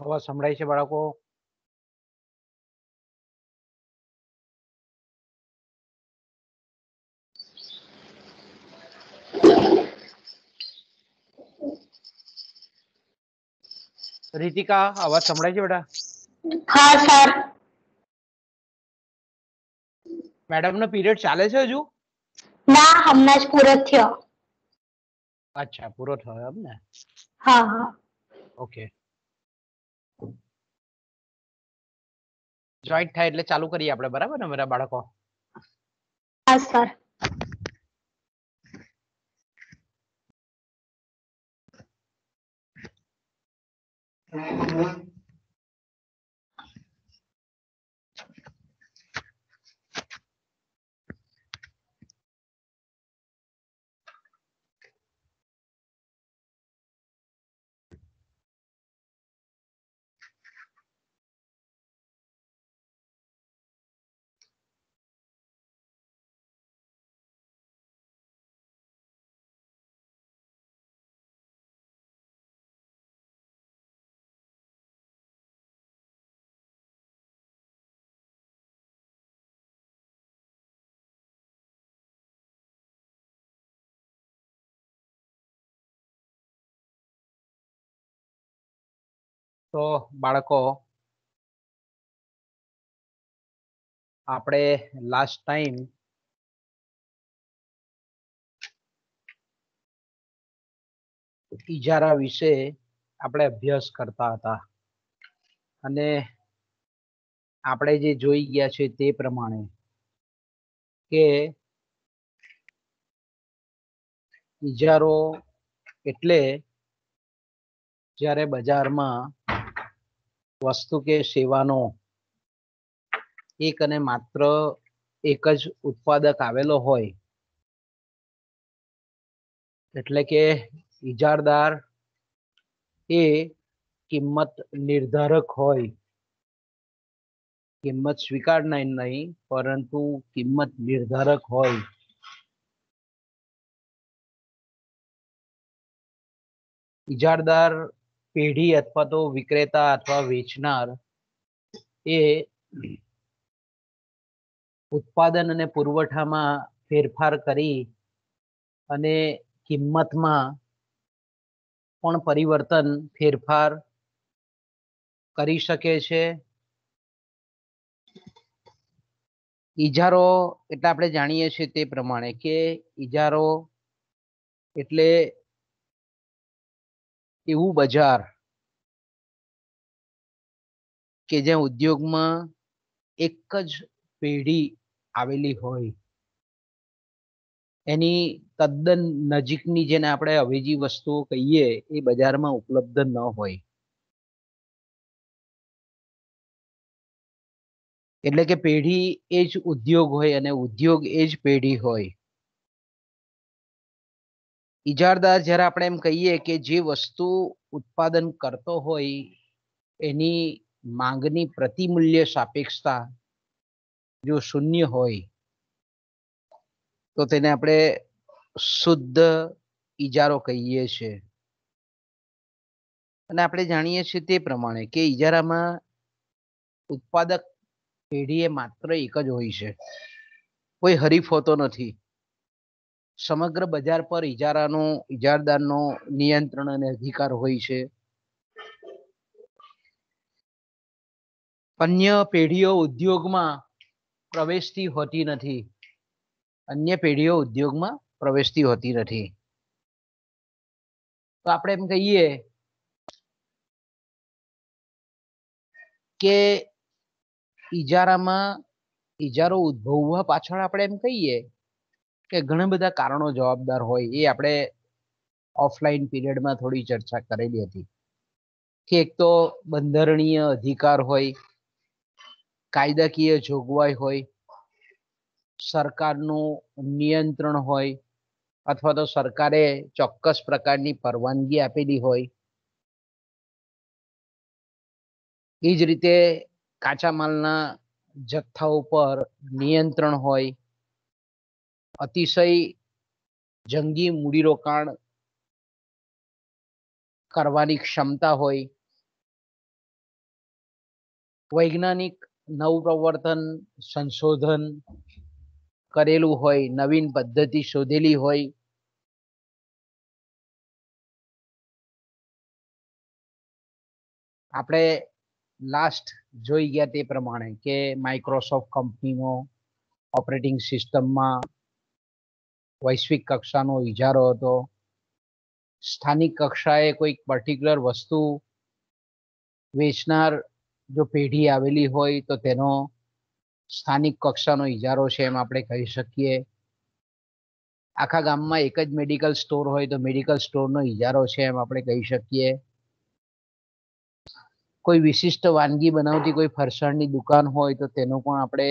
અવાજ સંભળાય છે બાળકો. રીતિકા અવાજ સંભળાય છે બેટા? હા સર મેડમ નો પીરિયડ ચાલે છે હજુ? ના હમણાં જ પૂરો થયો. અચ્છા પૂરો થયો એમ ને? હા હા. ઓકે. જોઈન્ટ થાય એટલે ચાલુ કરીએ આપણે બરાબર ને મારા બાળકો? હા સર તો બાળકો, આપણે લાસ્ટ ટાઈમ ઈજારા વિશે આપણે અભ્યાસ કરતા હતા. અને આપણે જે જોઈ ગયા છે તે પ્રમાણે કે ઈજારો એટલે જ્યારે બજારમાં વસ્તુ કે સેવાનો એક અને માત્ર એક જ ઉત્પાદક આવેલો હોય, એટલે કે ઇજારદાર એ કિંમત નિર્ધારક હોય. કિંમત સ્વીકારનાર નહીં પરંતુ કિંમત નિર્ધારક હોય. ઈજારદાર પેઢી અથવા તો વિક્રેતા અથવા વેચનાર એ ઉત્પાદન અને પુરવઠામાં ફેરફાર કરી અને કિંમતમાં પણ પરિવર્તન, ફેરફાર કરી શકે છે. ઈજારો, એટલે આપણે જાણીએ છીએ તે પ્રમાણે કે ઈજારો એટલે એવું બજાર કે જ્યાં ઉદ્યોગમાં એક જ પેઢી આવેલી હોય. એની તદ્દન નજીકની જેને આપણે અવેજી વસ્તુઓ કહીએ, એ બજારમાં ઉપલબ્ધ ન હોય. એટલે કે પેઢી એ જ ઉદ્યોગ હોય અને ઉદ્યોગ એ જ પેઢી હોય. ઈજારદાર જ્યારે આપણે એમ કહીએ કે જે વસ્તુ ઉત્પાદન કરતો હોય, એની માંગની પ્રતિમૂલ્ય સાપેક્ષતા જો શૂન્ય હોય, તો તેને આપણે શુદ્ધ ઈજારો કહીએ છીએ. અને આપણે જાણીએ છીએ તે પ્રમાણે કે ઈજારામાં ઉત્પાદક પેઢી એ માત્ર એક જ હોય છે. કોઈ હરીફ હોતો નથી. સમગ્ર બજાર પર ઈજારાનો, ઈજારદારનો નિયંત્રણ અને અધિકાર હોય છે. અન્ય પેઢીઓ ઉદ્યોગમાં પ્રવેશતી હોતી નથી. અન્ય પેઢીઓ ઉદ્યોગમાં પ્રવેશતી હોતી નથી. તો આપણે એમ કહીએ કે ઈજારામાં, ઈજારો ઉદ્ભવવા પાછળ આપણે એમ કહીએ કે ઘણા બધા કારણો જવાબદાર હોય એ આપણે ઓફલાઈન પીરિયડમાં થોડી ચર્ચા કરેલી હતી. કે એક તો બંધારણીય અધિકાર હોય, કાયદાકીય જોગવાઈ હોય, સરકારનું નિયંત્રણ હોય, અથવા તો સરકારે ચોક્કસ પ્રકારની પરવાનગી આપેલી હોય, એ જ રીતે કાચા માલના જથ્થા ઉપર નિયંત્રણ હોય અતિશય જંગી મૂડીરોકાણ કરવાની ક્ષમતા હોય. વૈજ્ઞાનિક નવપ્રવર્તન, સંશોધન કરેલું હોય, નવીન પદ્ધતિ શોધેલી હોય. આપણે લાસ્ટ જોઈ ગયા તે પ્રમાણે કે માઇક્રોસોફ્ટ કંપનીનો ઓપરેટિંગ સિસ્ટમમાં વૈશ્વિક કક્ષાનો ઇજારો હતો. સ્થાનિક કક્ષાએ કોઈક પર્ટિક્યુલર વસ્તુ વેચનાર જો પેઢી આવેલી હોય તો તેનો સ્થાનિક કક્ષાનો ઇજારો છે એમ આપણે કહી શકીએ. આખા ગામમાં એક જ મેડિકલ સ્ટોર હોય તો મેડિકલ સ્ટોરનો ઇજારો છે એમ આપણે કહી શકીએ. કોઈ વિશિષ્ટ વાનગી બનાવતી કોઈ ફરસાણની દુકાન હોય તો તેનો પણ આપણે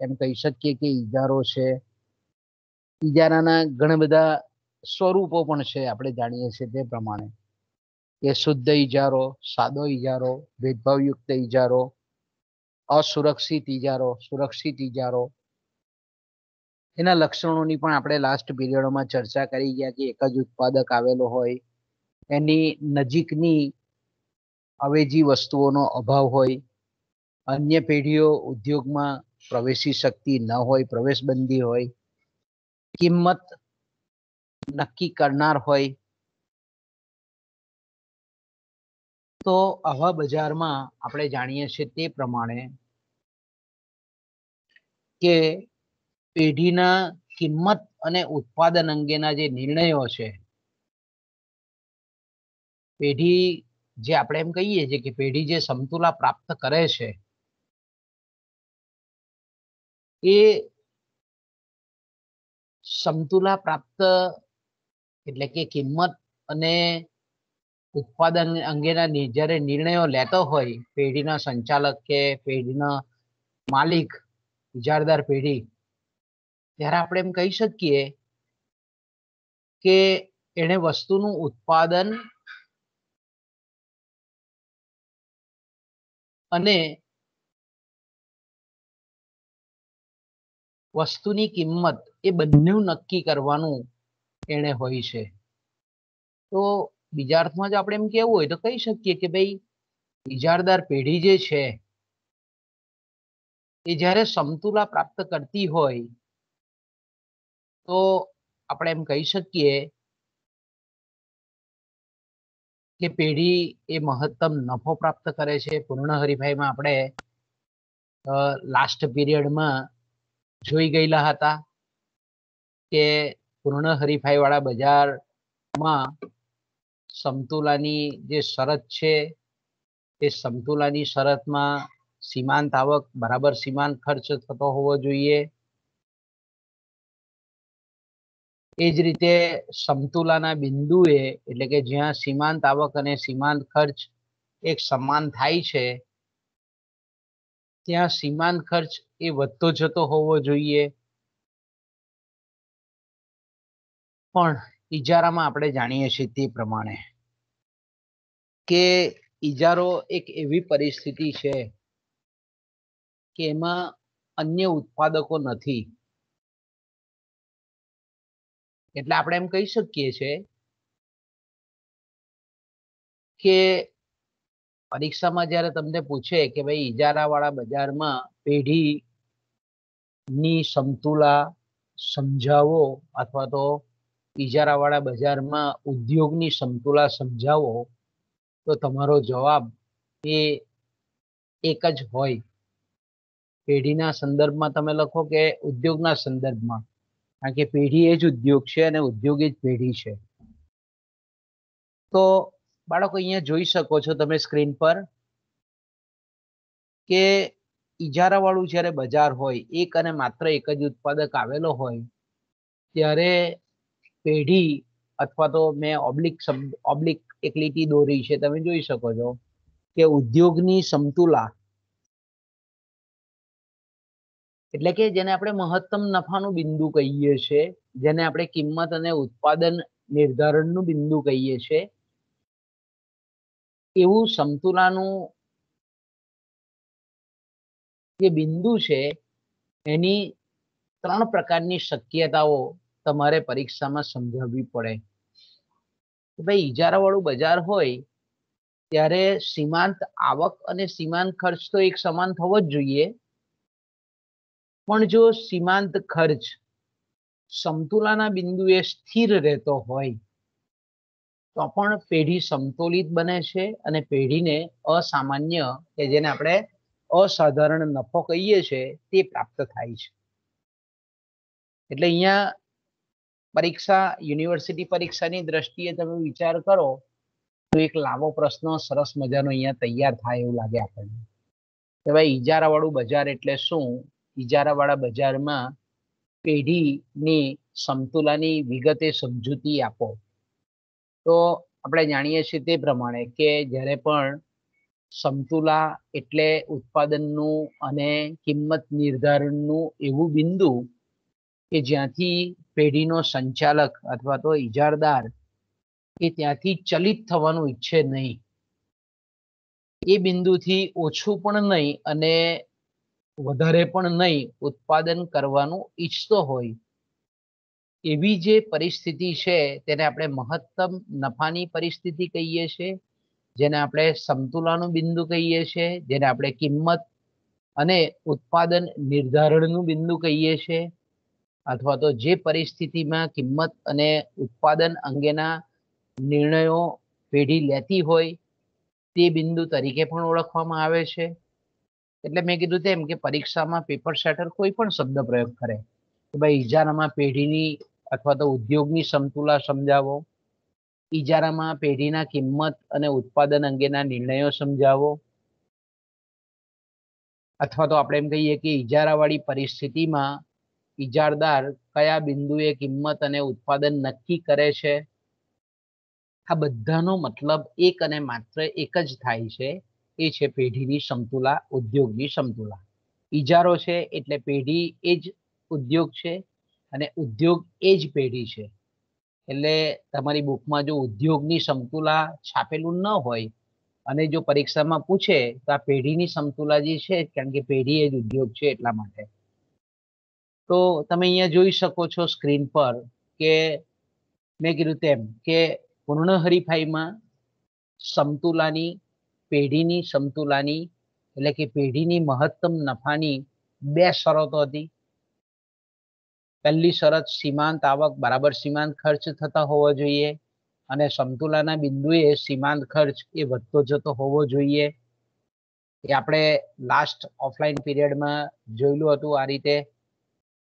એમ કહી શકીએ કે ઇજારો છે. ઇજારાના ઘણા બધા સ્વરૂપો પણ છે, આપણે જાણીએ છીએ તે પ્રમાણે. કે શુદ્ધ ઇજારો સાદો ઇજારો ભેદભાવયુક્ત ઇજારો અસુરક્ષિત ઇજારો સુરક્ષિત ઇજારો એના લક્ષણોની પણ આપણે લાસ્ટ પીરિયડોમાં ચર્ચા કરી ગયા કે એક જ ઉત્પાદક આવેલો હોય, એની નજીકની અવેજી વસ્તુઓનો અભાવ હોય, અન્ય પેઢીઓ ઉદ્યોગમાં પ્રવેશી શકતી ન હોય, પ્રવેશબંધી હોય કિંમત નક્કી કરનાર હોય, તો આવા બજારમાં આપણે જાણીએ છીએ તે પ્રમાણે કે પેઢીના કિંમત અને ઉત્પાદન અંગેના જે નિર્ણયો છે, પેઢી જે આપણે એમ કહીએ છીએ કે પેઢી જે સમતુલા પ્રાપ્ત કરે છે, એ સમતુલા પ્રાપ્ત એટલે કે કિંમત અને ઉત્પાદન અંગેના જ્યારે નિર્ણયો લેતો હોય, પેઢીના સંચાલક કે પેઢીના માલિક, ઇજારદાર પેઢી, ત્યારે આપણે એમ કહી શકીએ કે એને વસ્તુનું ઉત્પાદન અને વસ્તુની કિંમત એ બંને નક્કી કરવાનું એને હોય છે. તો બીજા અર્થમાં જો આપણે એમ કેવું હોય તો કહી શકીએ કે ભાઈ ઇજારદાર પેઢી જે છે, એ જ્યારે સમતુલા પ્રાપ્ત કરતી હોય, તો આપણે એમ કહી શકીએ કે પેઢી એ મહત્તમ નફો પ્રાપ્ત કરે છે. પૂર્ણ હરીફાઈમાં આપણે લાસ્ટ પીરિયડમાં જોઈ ગયેલા હતા. કે પૂર્ણ હરીફાઈ વાળા બજારમાં સમતુલાની જે શરત છે, એ સમતુલાની શરતમાં સીમાંત આવક, બરાબર સીમાંત ખર્ચ થતો હોવો જોઈએ. એ જ રીતે સમતુલાના બિંદુએ, એટલે કે જ્યાં સીમાંત આવક અને સીમાંત ખર્ચ એક સમાન થાય છે, ત્યાં સીમાંત ખર્ચ એ વધતો જતો હોવો જોઈએ. પણ ઈજારામાં આપણે જાણીએ છીએ તે પ્રમાણે કે ઈજારો એક એવી પરિસ્થિતિ છે કે એમાં અન્ય ઉત્પાદકો નથી. એટલે આપણે એમ કહી શકીએ છીએ કે પરીક્ષામાં જ્યારે તમને પૂછે કે ભાઈ ઇજારાવાળા બજારમાં પેઢી ની સમતુલા સમજાવો અથવા તો ઈજારાવાળા બજારમાં ઉદ્યોગની સમતુલા સમજાવો, તો તમારો જવાબ એ એક જ હોય. પેઢીના સંદર્ભમાં તમે લખો કે ઉદ્યોગના સંદર્ભમાં. કારણ કે પેઢી એ જ ઉદ્યોગ છે અને ઉદ્યોગ જ પેઢી છે. તો બાળકો અહીંયા જોઈ શકો છો તમે સ્ક્રીન પર કે ઇજારાવાળું જ્યારે બજાર હોય, એક અને માત્ર એક જ ઉત્પાદક આવેલો હોય, ત્યારે પેઢી અથવા તો મેં ઓબ્લિક શબ્દ, ઓબ્લિક એક લીટી દોરી છે, તમે જોઈ શકો છો કે ઉદ્યોગની સમતુલા એટલે કે જેને આપણે મહત્તમ નફાનું બિંદુ કહીએ છીએ, જેને આપણે કિંમત અને ઉત્પાદન નિર્ધારણનું બિંદુ કહીએ છીએ, એવું સમતુલાનું જે બિંદુ છે, એની ત્રણ પ્રકારની શક્યતાઓ તમારે પરીક્ષામાં સમજાવવી પડે. ભાઈ ઇજારાવાળું બજાર હોય, ત્યારે સીમાંત આવક અને સીમાંત ખર્ચ તો એક સમાન થવો જ જોઈએ. પણ જો સીમાંત ખર્ચ સમતુલાના બિંદુએ સ્થિર રહેતો હોય, તો પણ પેઢી સમતોલિત બને છે અને પેઢીને અસામાન્ય, કે જેને આપણે અસાધારણ નફો કહીએ છીએ, તે પ્રાપ્ત થાય છે. એટલે અહીંયા પરીક્ષા યુનિવર્સિટી પરીક્ષાની દ્રષ્ટિએ તમે વિચાર કરો, તો એક લાંબો પ્રશ્ન, સરસ મજાનો અહીંયા તૈયાર થાય એવું લાગે આપણને. કે ભાઈ ઇજારાવાળું બજાર એટલે શું? ઇજારાવાળા બજારમાં પેઢીની સમતુલાની વિગતે સમજૂતી આપો. તો આપણે જાણીએ છીએ તે પ્રમાણે કે જ્યારે પણ સમતુલા એટલે ઉત્પાદનનું અને કિંમત નિર્ધારણનું એવું બિંદુ કે જ્યાંથી પેઢીનો સંચાલક અથવા તો ઇજારદાર એ ત્યાંથી ચલિત થવાનું ઈચ્છે નહીં. એ બિંદુથી ઓછું પણ નહીં અને વધારે પણ નહીં ઉત્પાદન કરવાનું ઈચ્છતો હોય. એવી જે પરિસ્થિતિ છે તેને આપણે મહત્તમ નફાની પરિસ્થિતિ કહીએ છીએ જેને આપણે સમતુલાનું બિંદુ કહીએ છીએ જેને આપણે કિંમત અને ઉત્પાદન નિર્ધારણનું બિંદુ કહીએ છીએ અથવા તો જે પરિસ્થિતિમાં કિંમત અને ઉત્પાદન અંગેના નિર્ણયો પેઢી લેતી હોય, તે બિંદુ તરીકે પણ ઓળખવામાં આવે છે. એટલે મેં કીધું તેમ કે પરીક્ષામાં પેપર સેટર કોઈ પણ શબ્દ પ્રયોગ કરે. કે ભાઈ ઇજારામાં પેઢીની અથવા તો ઉદ્યોગની સમતુલા સમજાવો. ઇજારામાં પેઢીના કિંમત અને ઉત્પાદન અંગેના નિર્ણયો સમજાવો. અથવા તો આપણે એમ કહીએ કે ઇજારાવાળી પરિસ્થિતિમાં ઇજારદાર કયા બિંદુએ કિંમત અને ઉત્પાદન નક્કી કરે છે? આ બધાનો મતલબ એક અને માત્ર એક જ થાય છે. એ છે પેઢીની સમતુલા, ઉદ્યોગની સમતુલા. ઇજારો છે એટલે પેઢી એ જ ઉદ્યોગ છે અને ઉદ્યોગ એ જ પેઢી છે. એટલે તમારી બુકમાં જો ઉદ્યોગની સમતુલા છાપેલું ન હોય અને જો પરીક્ષામાં પૂછે તો આ પેઢીની સમતુલા જે છે, કારણ કે પેઢી એ જ ઉદ્યોગ છે એટલા માટે. તો તમે અહીંયા જોઈ શકો છો સ્ક્રીન પર કે મેં કીધું તેમ કે પૂર્ણ હરીફાઈમાં સમતુલાની પેઢીની સમતુલાની એટલે કે પેઢીની મહત્તમ નફાની બે શરતો હતી. પહેલી શરત સીમાંત આવક, બરાબર સીમાંત ખર્ચ થતા હોવો જોઈએ અને સમતુલાના બિંદુએ સીમાંત ખર્ચ એ વધતો જતો હોવો જોઈએ. એ આપણે લાસ્ટ ઓફલાઈન પીરિયડમાં જોયેલું હતું આ રીતે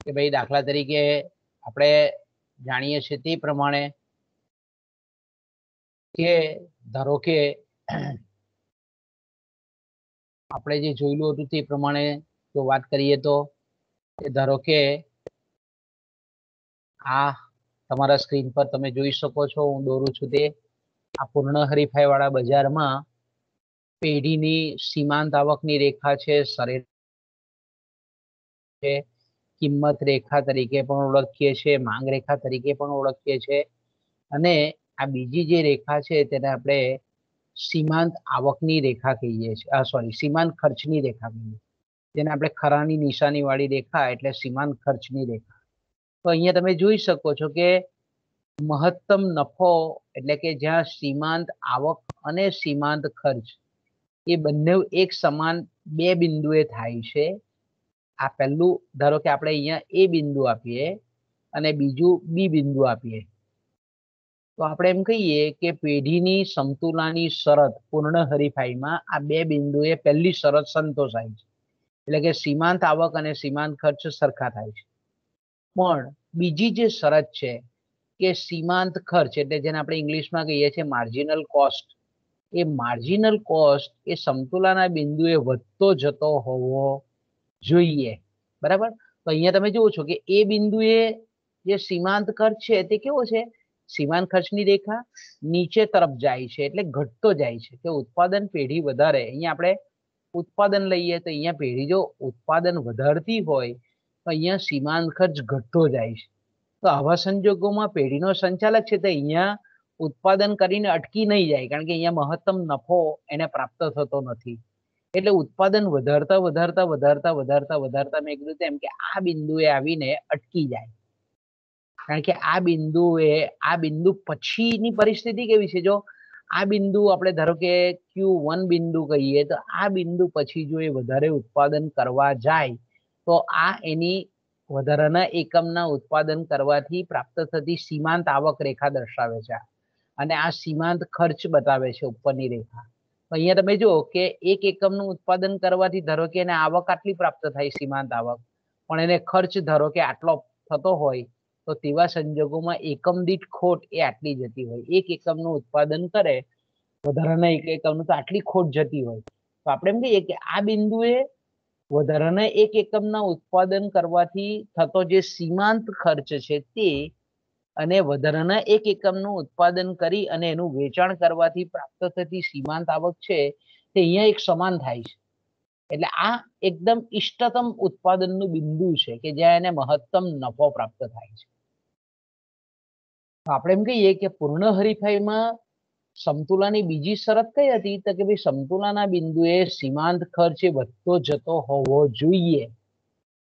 કે ભાઈ દાખલા તરીકે આપણે જાણીએ છીએ તે પ્રમાણે કે ધારો કે આપણે જે જોયેલું હતું તે પ્રમાણે જો વાત કરીએ તો ધારો કે આ તમારા સ્ક્રીન પર તમે જોઈ શકો છો, હું દોરું છું તે. આ પૂર્ણ હરીફાઈ વાળા બજારમાં પેઢીની સીમાંત આવકની રેખા છે સરેરાશ કિંમત રેખા તરીકે પણ ઓળખીએ છીએ માંગ રેખા તરીકે પણ ઓળખીએ છીએ અને આ બીજી જે રેખા છે તેને આપણે સીમાંત આવકની રેખા કહીએ છીએ. સોરી સીમાંત ખર્ચની રેખા કહીએ. જેને આપણે ખરાની નિશાની વાળી રેખા એટલે સીમાંત ખર્ચની રેખા. તો અહીંયા તમે જોઈ શકો છો કે મહત્તમ નફો એટલે કે જ્યાં સીમાંત આવક અને સીમાંત ખર્ચ એ બંને એક સમાન બે બિંદુએ થાય છે. આ પહેલું ધારો કે આપણે અહીંયા એ બિંદુ આપીએ અને બીજું બી બિંદુ આપીએ. તો આપણે એમ કહીએ કે પેઢીની સમતુલાની શરત પૂર્ણ હરીફાઈમાં આ બે બિંદુએ પહેલી શરત સંતોષાય છે. એટલે કે સીમાંત આવક અને સીમાંત ખર્ચ સરખા થાય છે. પણ બીજી જે શરત છે કે સીમાંત ખર્ચ એટલે જેને આપણે ઇંગ્લિશમાં કહીએ છીએ માર્જિનલ કોસ્ટ એ માર્જિનલ કોસ્ટ એ સમતુલાના બિંદુએ વધતો જતો હોવો જોઈએ. બરાબર? તો અહીંયા તમે જુઓ છો કે એ બિંદુએ જે સીમાંત ખર્ચ છે તે કેવો છે? સીમાંત ખર્ચની રેખા નીચે તરફ જાય છે એટલે ઘટતો જાય છે. કે ઉત્પાદન પેઢી વધારે. અહીંયા આપણે ઉત્પાદન લઈએ તો અહીંયા પેઢી જો ઉત્પાદન વધારતી હોય તો અહીંયા સીમાંત ખર્ચ ઘટતો જાય છે. તો આવા સંજોગોમાં પેઢીનો સંચાલક છે તે અહીંયા ઉત્પાદન કરીને અટકી નહીં જાય. કારણ કે અહીંયા મહત્તમ નફો એને પ્રાપ્ત થતો નથી. એટલે ઉત્પાદન વધારતા વધારતા વધારતા વધારતા વધારતા મેં કીધું તેમ કે આ બિંદુએ આવીને અટકી જાય. કારણ કે આ બિંદુએ, આ બિંદુ પછીની પરિસ્થિતિ કેવી છે? જો આ બિંદુ આપણે ધારો કે ક્યુ વન બિંદુ કહીએ, તો આ બિંદુ પછી જો એ વધારે ઉત્પાદન કરવા જાય, તો આ એની વધારાના એકમના ઉત્પાદન કરવાથી પ્રાપ્ત થતી સીમાંત આવક રેખા દર્શાવે છે. અને આ સીમાંત ખર્ચ બતાવે છે ઉપરની રેખા. અહીંયા તમે જુઓ કે એક એકમનું ઉત્પાદન કરવાથી ધારો કે એને આવક આટલી પ્રાપ્ત થાય સીમાંત આવક, પણ એને ખર્ચ ધારો કે આટલો થતો હોય, તો તેવા સંજોગોમાં એકમ દીઠ ખોટ એ આટલી જતી હોય. એક એકમનું ઉત્પાદન કરે, વધારાના એક એકમનું તો આટલી ખોટ જતી હોય. તો આપણે એમ કહીએ કે આ બિંદુએ વધારાના એક એકમના ઉત્પાદન કરવાથી થતો જે સીમાંત ખર્ચ છે તે અને વધારાના એક એકમનું ઉત્પાદન કરી અને એનું વેચાણ કરવાથી પ્રાપ્ત થતી સીમાંત આવક છે, તે અહીંયા એક સમાન થાય છે. એટલે આ એકદમ ઇષ્ટતમ ઉત્પાદનનું બિંદુ છે કે જ્યાં એને મહત્તમ નફો પ્રાપ્ત થાય છે. આપણે એમ કહીએ કે પૂર્ણ હરીફાઈમાં સમતુલાની બીજી શરત કઈ હતી? તો કે ભાઈ સમતુલાના બિંદુએ સીમાંત ખર્ચ એ વધતો જતો હોવો જોઈએ.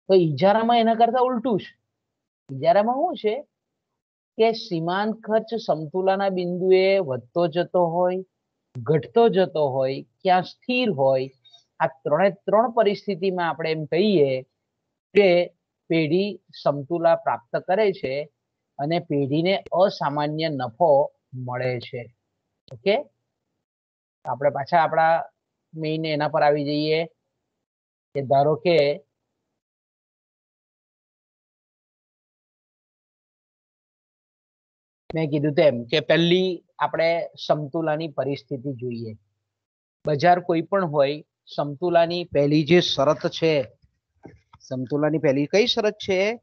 તો ઈજારામાં એના કરતા ઉલટું છે. ઈજારામાં શું છે? કે સીમાંત ખર્ચ સમતુલાના બિંદુએ વધતો જતો હોય, ઘટતો જતો હોય, ક્યાં સ્થિર હોય, આ ત્રણે ત્રણ પરિસ્થિતિમાં આપણે એમ કહીએ કે પેઢી સમતુલા પ્રાપ્ત કરે છે અને પેઢીને અસામાન્ય નફો મળે છે. ઓકે? આપણે પાછા આપણા મેઇન એના પર આવી જઈએ કે ધારો કે મેં કીધું તેમ કે પહેલી આપણે સમતુલાની પરિસ્થિતિ જોઈએ. બજાર કોઈ પણ હોય, સમતુલાની પહેલી જે શરત છે, સમતુલાની પહેલી કઈ શરત છે?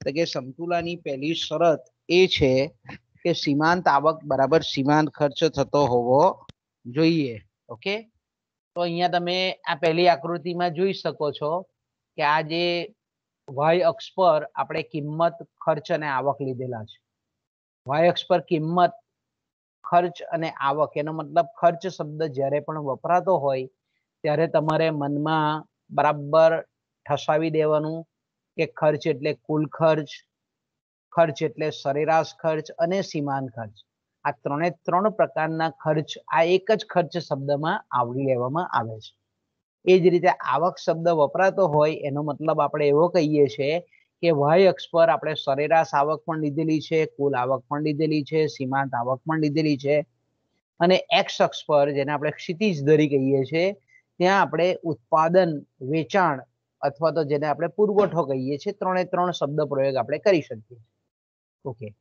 તો કે સમતુલાની પહેલી શરત એ છે કે સીમાંત આવક બરાબર સીમાંત ખર્ચ થતો હોવો જોઈએ. ઓકે? તો અહીંયા તમે આ પહેલી આકૃતિમાં જોઈ શકો છો કે આ જે વાય અક્ષ પર આપણે કિંમત, ખર્ચ અને આવક લીધેલા છે. વાય અક્ષ પર કિંમત, ખર્ચ અને આવક. એનો મતલબ ખર્ચ શબ્દ જ્યારે પણ વપરાતો હોય, ત્યારે તમારે મનમાં બરાબર ઠસાવી દેવાનું કે ખર્ચ એટલે કુલ ખર્ચ ખર્ચ એટલે સરેરાશ ખર્ચ અને સીમાંત ખર્ચ. આ ત્રણે ત્રણ પ્રકારના ખર્ચ, આ એક જ ખર્ચ શબ્દમાં આવરી લેવામાં આવે છે. એ જ રીતે આવક શબ્દ વપરાતો હોય, એનો મતલબ આપણે એવો કહીએ છીએ કે વાય અક્ષ પર આપણે સરેરાશ આવક પણ લીધેલી છે, કુલ આવક પણ લીધેલી છે, સીમાંત આવક પણ લીધેલી છે. અને એક્સ અક્ષ પર, જેને આપણે ક્ષિતિજ ધરી કહીએ છીએ ત્યાં આપણે ઉત્પાદન, વેચાણ અથવા તો જેને આપણે પુરવઠો કહીએ છીએ, ત્રણે ત્રણ શબ્દ પ્રયોગ આપણે કરી શકીએ ઓકે.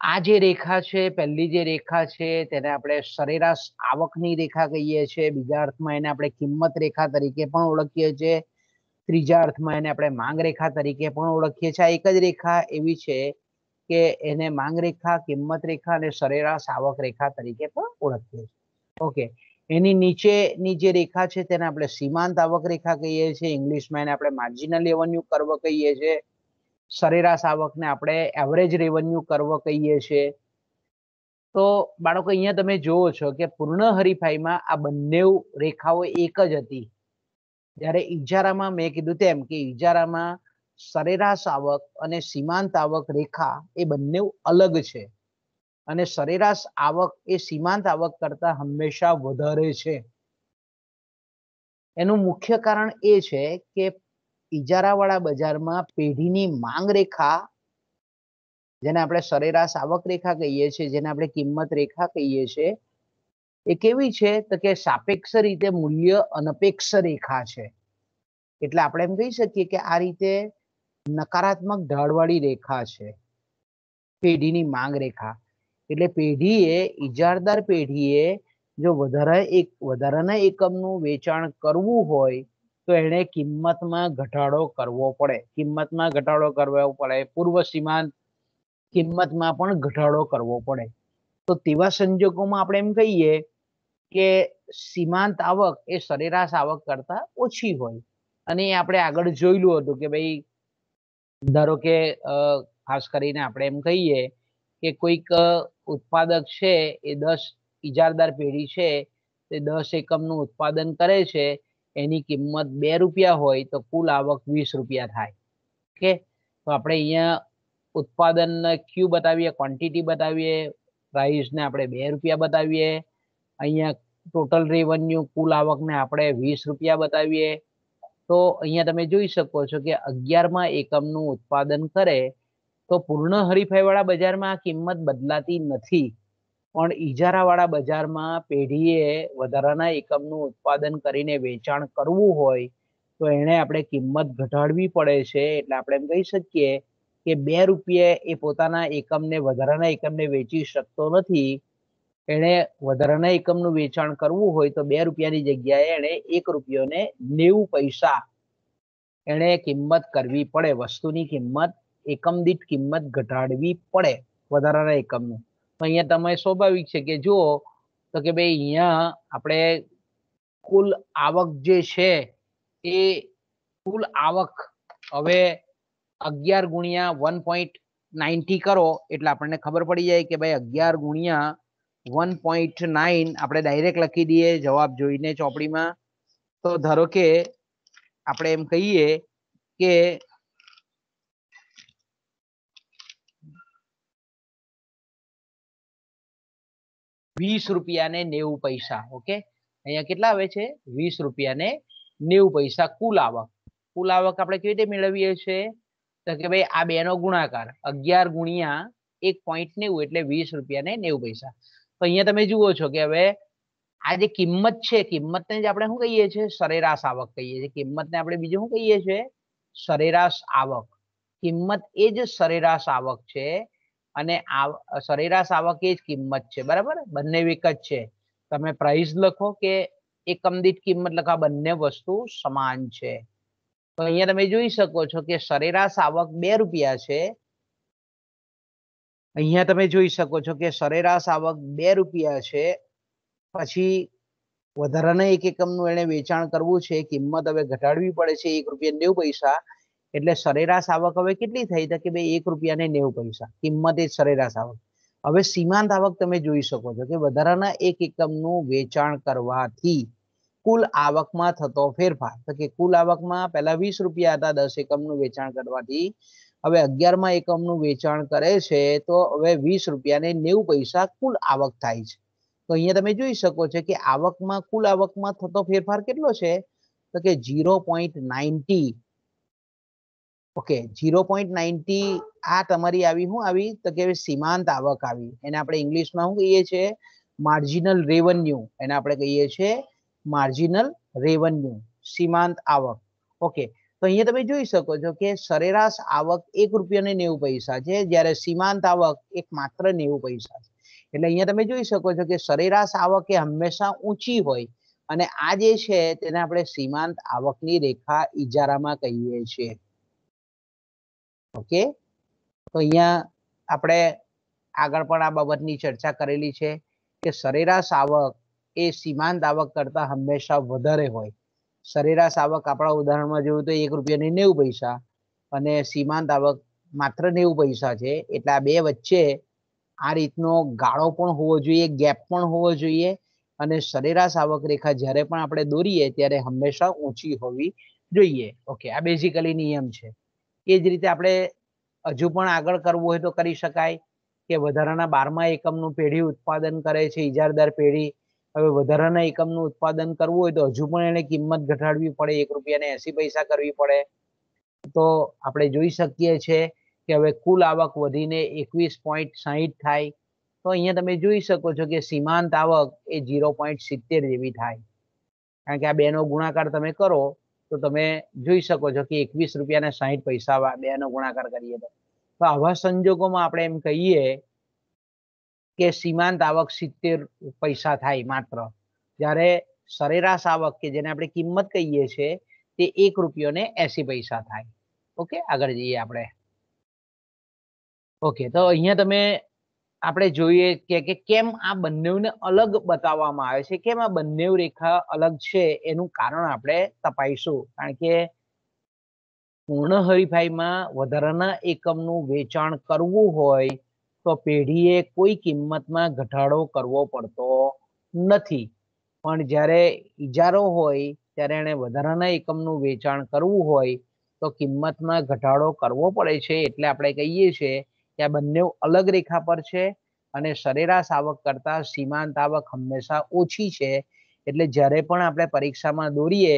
આ જે રેખા છે, પહેલી જે રેખા છે, તેને આપણે સરેરાશ આવકની રેખા કહીએ છીએ. બીજા અર્થમાં એને આપણે કિંમત રેખા તરીકે પણ ઓળખીએ છીએ. ત્રીજા અર્થમાં એને આપણે માંગ રેખા તરીકે પણ ઓળખીએ છીએ. આ એક જ રેખા એવી છે કે એને માંગ રેખા કિંમત રેખા અને સરેરાશ આવક રેખા તરીકે પણ ઓળખીએ છીએ. ઓકે એની નીચેની જે રેખા છે તેને આપણે સીમાંત આવક રેખા કહીએ છીએ. ઇંગ્લિશમાં એને આપણે માર્જિનલ રેવન્યુ કર્વ કહીએ છીએ. સરેરાશ આવકને આપણે એવરેજ રેવન્યુ કર્વ કહીએ છીએ. તો બાળકો, અહીંયા તમે જુઓ છો કે પૂર્ણ હરીફાઈમાં આ બંને રેખાઓ એક જ હતી. જ્યારે ઇજારામાં મેં કીધું તેમ કે ઈજારામાં સરેરાશ આવક અને સીમાંત આવક રેખા એ બંને અલગ છે. અને સરેરાશ આવક એ સીમાંત આવક કરતા હંમેશા વધારે છે. એનું મુખ્ય કારણ એ છે કે ઈજારાવાળા બજારમાં પેઢીની માંગ રેખા, જેને આપણે સરેરાશ આવક રેખા કહીએ છીએ, જેને આપણે કિંમત રેખા કહીએ છીએ એ કેવી છે? તો કે સાપેક્ષ રીતે મૂલ્ય અનપેક્ષ રેખા છે. એટલે આપણે એમ કહી શકીએ કે આ રીતે નકારાત્મક ઢાળવાળી રેખા છે. પેઢીની માંગ રેખા. એટલે પેઢીએ, ઈજારદાર પેઢીએ જો વધારે એક, વધારાના એકમનું વેચાણ કરવું હોય, તો એણે કિંમતમાં ઘટાડો કરવો પડે. કિંમતમાં ઘટાડો કરવો પડે. પૂર્વ સીમાંત કિંમતમાં પણ ઘટાડો કરવો પડે. તો તેવા સંજોગોમાં આપણે એમ કહીએ કે સીમાંત આવક એ સરેરાશ આવક કરતા ઓછી હોય. અને આપણે આગળ જોયેલું હતું કે ભાઈ, ધારો કે ખાસ કરીને આપણે એમ કહીએ કે કોઈક ઉત્પાદક છે, એ દસ ઇજારદાર પેઢી છે, તે દસ એકમનું ઉત્પાદન કરે છે, એની કિંમત બે રૂપિયા હોય તો કુલ આવક વીસ રૂપિયા થાય. ઓકે? તો આપણે અહીંયા ઉત્પાદન ક્યુ બતાવીએ, ક્વોન્ટિટી બતાવીએ પ્રાઇસને આપણે બે રૂપિયા બતાવીએ અહીંયા ટોટલ રેવન્યુ કુલ આવકને આપણે વીસ રૂપિયા બતાવીએ. તો અહીંયા તમે જોઈ શકો છો કે અગિયારમાં એકમનું ઉત્પાદન કરે તો પૂર્ણ હરીફાઈવાળા બજારમાં આ કિંમત બદલાતી નથી. પણ ઇજારાવાળા બજારમાં પેઢીએ વધારાના એકમનું ઉત્પાદન કરીને વેચાણ કરવું હોય તો એને આપણે કિંમત ઘટાડવી પડે છે. એટલે આપણે એમ કહી શકીએ કે બે રૂપિયે એ પોતાના એકમને, વધારાના એકમને વેચી શકતો નથી. એણે વધારાના એકમનું વેચાણ કરવું હોય તો બે રૂપિયાની જગ્યાએ એણે એક રૂપિયો ને નેવું પૈસા એણે કિંમત કરવી પડે, વસ્તુની કિંમત, એકમ દીઠ કિંમત ઘટાડવી પડે વધારાના એકમનું. તો અહીંયા તમે સ્વાભાવિક છે કે જુઓ, તો કે ભાઈ અહીંયા આપણે કુલ આવક જે છે એ કુલ આવક હવે અગિયાર ગુણ્યા વન પોઈન્ટ નાઇન્ટી કરો એટલે આપણને ખબર પડી જાય કે ભાઈ અગિયાર ગુણ્યા વન પોઈન્ટ નાઇન આપણે ડાયરેક્ટ લખી દઈએ જવાબ જોઈને ચોપડીમાં. તો ધારો કે આપણે એમ કહીએ કે વીસ રૂપિયા ને નેવું પૈસા, ઓકે? અહીંયા કેટલા આવે છે? વીસ રૂપિયા ને નેવું પૈસા કુલ આવક. કુલ આવક આપણે કેવી રીતે મેળવીએ છીએ? તો કે ભાઈ આ બે નો ગુણાકાર અગિયાર ગુણ્યા એક પોઈન્ટ નેવું એટલે વીસ રૂપિયા ને નેવું પૈસા. તો અહીંયા તમે જુઓ છો કે હવે આ જે કિંમત છે, કિંમતને જ આપણે શું કહીએ છીએ? સરેરાશ આવક કહીએ છીએ. કિંમતને આપણે બીજું શું કહીએ છીએ? સરેરાશ આવક. કિંમત એ જ સરેરાશ આવક છે અને સરેરાશ આવક એ જ કિંમત છે. બરાબર? બંને એક જ છે. તમે પ્રાઇસ લખો કે એકમ દીઠ કિંમત લખા બંને વસ્તુ સમાન છે. તો અહીંયા તમે જોઈ શકો છો કે સરેરાશ આવક બે રૂપિયા છે. અહીંયા તમે જોઈ શકો છો કે સરેરાશ આવક બે રૂપિયા છે. પછી વધારાના એક એકમનું એને વેચાણ કરવું છે, કિંમત હવે ઘટાડવી પડે છે એક રૂપિયા નેવું પૈસા. એટલે સરેરાશ આવક હવે કેટલી થઈ? તો કે ભાઈ એક રૂપિયા ને નેવું પૈસા. કિંમત એ સરેરાશ આવક. હવે સીમાંત આવક તમે જોઈ શકો છો કે વધારાના એક એકમનું વેચાણ કરવાથી કુલ આવકમાં થતો ફેરફાર. તો કે કુલ આવકમાં પહેલા વીસ રૂપિયા હતા દસ એકમનું વેચાણ કરવાથી હવે અગિયારમાં એકમનું વેચાણ કરે છે, તો હવે વીસ રૂપિયા ને નેવું પૈસા કુલ આવક થાય છે. તો અહીંયા તમે જોઈ શકો છો કે આવકમાં, કુલ આવકમાં થતો ફેરફાર કેટલો છે? તો કે zero point ninety. Okay, zero point ninety આ તમારી આવી શું આવી? તો કે સીમાંત આવક આવી. એને આપણે ઇંગ્લિશમાં શું કહીએ છીએ? Marginal revenue. એને આપણે કહીએ છીએ માર્જિનલ રેવન્યુ. સીમાંત આવક. ઓકે અહીંયા તમે જોઈ શકો છો કે સરેરાશ આવક એક રૂપિયા ને પૈસા છે, જ્યારે સીમાંત આવક એક માત્ર નેવું પૈસા છે. એટલે અહીંયા તમે જોઈ શકો છો કે સરેરાશ આવક એ હંમેશા ઊંચી હોય અને આ જે છે તેને આપણે સીમાંત આવકની રેખા ઈજારામાં કહીએ છીએ. ઓકે? તો અહીંયા આપણે આગળ પણ આ બાબતની ચર્ચા કરેલી છે કે સરેરાશ આવક એ સીમાંત આવક કરતા હંમેશા વધારે હોય. સરેરાશ આવક આપણા ઉદાહરણમાં જોયું તો એક રૂપિયાની નેવું પૈસા અને સીમાંત આવક માત્ર નેવું પૈસા છે. એટલે આ બે વચ્ચે આ રીતનો ગાળો પણ હોવો જોઈએ, ગેપ પણ હોવો જોઈએ અને સરેરાશ આવક રેખા જ્યારે પણ આપણે દોરીએ ત્યારે હંમેશા ઊંચી હોવી જોઈએ. ઓકે, આ બેઝિકલી નિયમ છે. એ જ રીતે આપણે હજુ પણ આગળ કરવું હોય તો કરી શકાય કે વધારાના બારમા એકમનું પેઢી ઉત્પાદન કરે છે ઇજારદાર પેઢી હવે વધારાના એકમનું ઉત્પાદન કરવું હોય તો હજુ પણ એને કિંમત ઘટાડવી પડે, એક રૂપિયા ને એસી પૈસા કરવી પડે. તો આપણે જોઈ શકીએ છીએ કે હવે કુલ આવક વધીને એકવીસ પોઈન્ટ સાહીઠ થાય. તો અહીંયા તમે જોઈ શકો છો કે સીમાંત આવક એ ઝીરો પોઈન્ટ સિત્તેર જેવી થાય. કારણ કે આ બેનો ગુણાકાર તમે કરો, તો તમે જોઈ શકો છો કે એકવીસ રૂપિયાને સાહીઠ પૈસા બેનો ગુણાકાર કરીએ તો આવા સંજોગોમાં આપણે એમ કહીએ કે સીમાંત આવક સિત્તેર પૈસા થાય માત્ર. જ્યારે સરેરાશ આવક કે જેને આપણે કિંમત કહીએ છીએ, તે એક રૂપિયો ને એસી પૈસા થાય. ઓકે? આગળ જઈએ આપણે. ઓકે, તો અહીંયા તમે આપણે જોઈએ કે કે કેમ આ બંનેને અલગ બતાવવામાં આવે છે? કેમ આ બંને રેખા અલગ છે? એનું કારણ આપણે તપાઈશું. કારણ કે પૂર્ણ હરીફાઈમાં વધારાના એકમનું વેચાણ કરવું હોય તો પેઢીએ કોઈ કિંમતમાં ઘટાડો કરવો પડતો નથી. પણ જ્યારે ઈજારો હોય, ત્યારે એને વધારાના એકમનું વેચાણ કરવું હોય, તો કિંમતમાં ઘટાડો કરવો પડે છે એટલે આપણે કહીએ છીએ કે આ બંને અલગ રેખા પર છે અને સરેરાશ આવક કરતાં સીમાંત આવક હંમેશા ઓછી છે. એટલે જ્યારે પણ આપણે પરીક્ષામાં દોરીએ,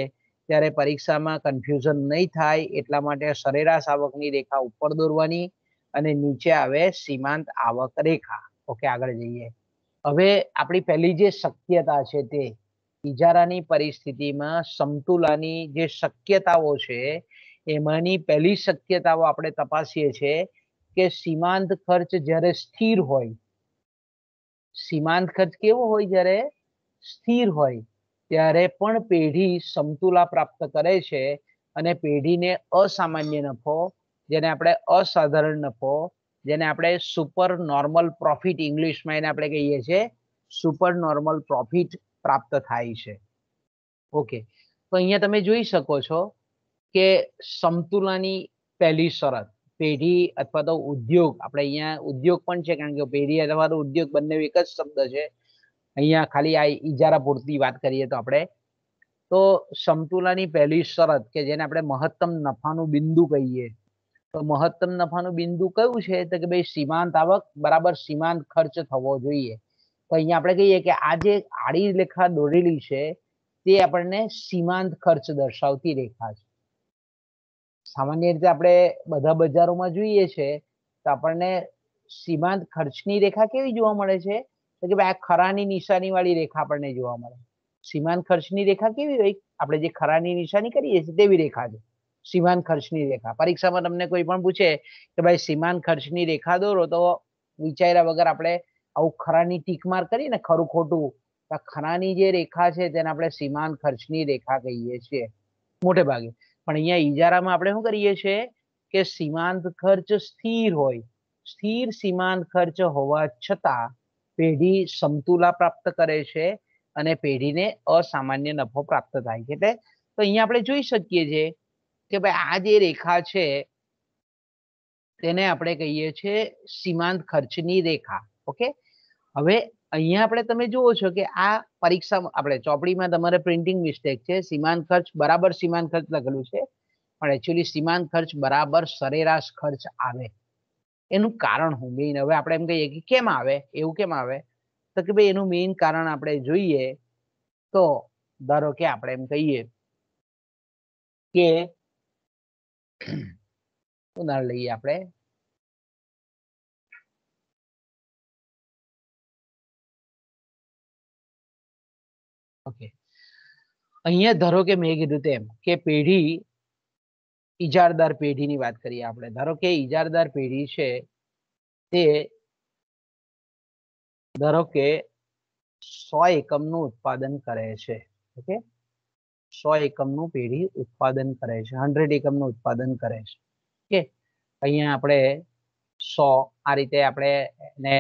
ત્યારે પરીક્ષામાં કન્ફ્યુઝન નહીં થાય એટલા માટે સરેરાશ આવકની રેખા ઉપર દોરવાની અને નીચે આવે સીમાંત આવક રેખા. ઓકે આગળ જઈએ. હવે આપણી પહેલી જે શક્યતા છે તે ઇજારાની પરિસ્થિતિમાં સમતુલાની જે શક્યતાઓ છે, એમાંની પહેલી શક્યતાઓ આપણે તપાસીએ છીએ કે સીમાંત ખર્ચ જ્યારે સ્થિર હોય, સીમાંત ખર્ચ કેવો હોય જ્યારે સ્થિર હોય, ત્યારે પણ પેઢી સમતુલા પ્રાપ્ત કરે છે અને પેઢીને અસામાન્ય નફો જેને આપણે અસાધારણ નફો, જેને આપણે સુપર નોર્મલ પ્રોફિટ ઇંગ્લિશમાં એને આપણે કહીએ છીએ સુપર નોર્મલ પ્રોફિટ પ્રાપ્ત થાય છે. ઓકે તો અહીંયા તમે જોઈ શકો છો કે સમતુલાની પહેલી શરત, પેઢી અથવા તો ઉદ્યોગ, આપણે અહીંયા ઉદ્યોગ પણ છે કારણ કે પેઢી અથવા તો ઉદ્યોગ બંને એક જ શબ્દ છે. અહીંયા ખાલી આ ઈજારા પૂરતી વાત કરીએ તો આપણે. તો સમતુલાની પહેલી શરત કે જેને આપણે મહત્તમ નફાનું બિંદુ કહીએ મહત્તમ નફાનું બિંદુ કયું છે? તો કે ભાઈ સીમાંત આવક, બરાબર સીમાંત ખર્ચ થવો જોઈએ. તો અહીંયા આપણે કહીએ કે આ જે આડી રેખા દોરેલી છે, તે આપણને સીમાંત ખર્ચ દર્શાવતી રેખા છે. સામાન્ય રીતે આપણે બધા બજારોમાં જોઈએ છે, તો આપણને સીમાંત ખર્ચની રેખા કેવી જોવા મળે છે? તો કે ભાઈ આ ખરાની નિશાની વાળી રેખા આપણને જોવા મળે. સીમાંત ખર્ચની રેખા કેવી હોય? આપણે જે ખરાની નિશાની કરીએ છીએ તેવી રેખા છે. સીમાંત ખર્ચની રેખા. પરીક્ષામાં તમને કોઈ પણ પૂછે કે ભાઈ સીમાંત ખર્ચની રેખા દોરો, તો વિચાર્યા વગર આપણે આવું ખરાની ટીક માર કરીએ ને ખરું ખોટું ખરાની જે રેખા છે તેને આપણે સીમાંત ખર્ચની રેખા કહીએ છીએ. મોટે ભાગે. પણ અહીંયા ઈજારામાં આપણે શું કરીએ છીએ કે સીમાંત ખર્ચ સ્થિર હોય. સ્થિર સીમાંત ખર્ચ હોવા છતાં પેઢી સમતુલા પ્રાપ્ત કરે છે અને પેઢીને અસામાન્ય નફો પ્રાપ્ત થાય છે. એટલે તો અહીંયા આપણે જોઈ શકીએ છીએ કે ભાઈ આ જે રેખા છે, તેને આપણે કહીએ છીએ સીમાંત ખર્ચની રેખા. ઓકે? હવે અહીંયા આપણે તમે જુઓ છો કે આ પરીક્ષા આપણે ચોપડીમાં તમારે પ્રિન્ટિંગ મિસ્ટેક છે. સીમાંત ખર્ચ બરાબર સીમાંત ખર્ચ લખેલું છે. પણ એકચ્યુઅલી સીમાંત ખર્ચ બરાબર સરેરાશ ખર્ચ આવે. એનું કારણ હું મેઇન હવે આપણે એમ કહીએ કે કેમ આવે? એવું કેમ આવે? તો કે ભાઈ એનું મેઇન કારણ આપણે જોઈએ તો ધારો કે આપણે એમ કહીએ કે ઉદાહરણ લઈએ આપણે? અહીંયા ધારો કે મેં કીધું તેમ કે પેઢી ઇજારદાર પેઢીની વાત કરીએ આપણે. ધારો કે ઇજારદાર પેઢી છે તે ધારો કે સો એકમનું ઉત્પાદન કરે છે. ઓકે સો એકમનું પેઢી ઉત્પાદન કરે છે, હંડ્રેડ એકમનું ઉત્પાદન કરે છે. ઓકે? અહીંયા આપણે સો આ રીતે આપણે એને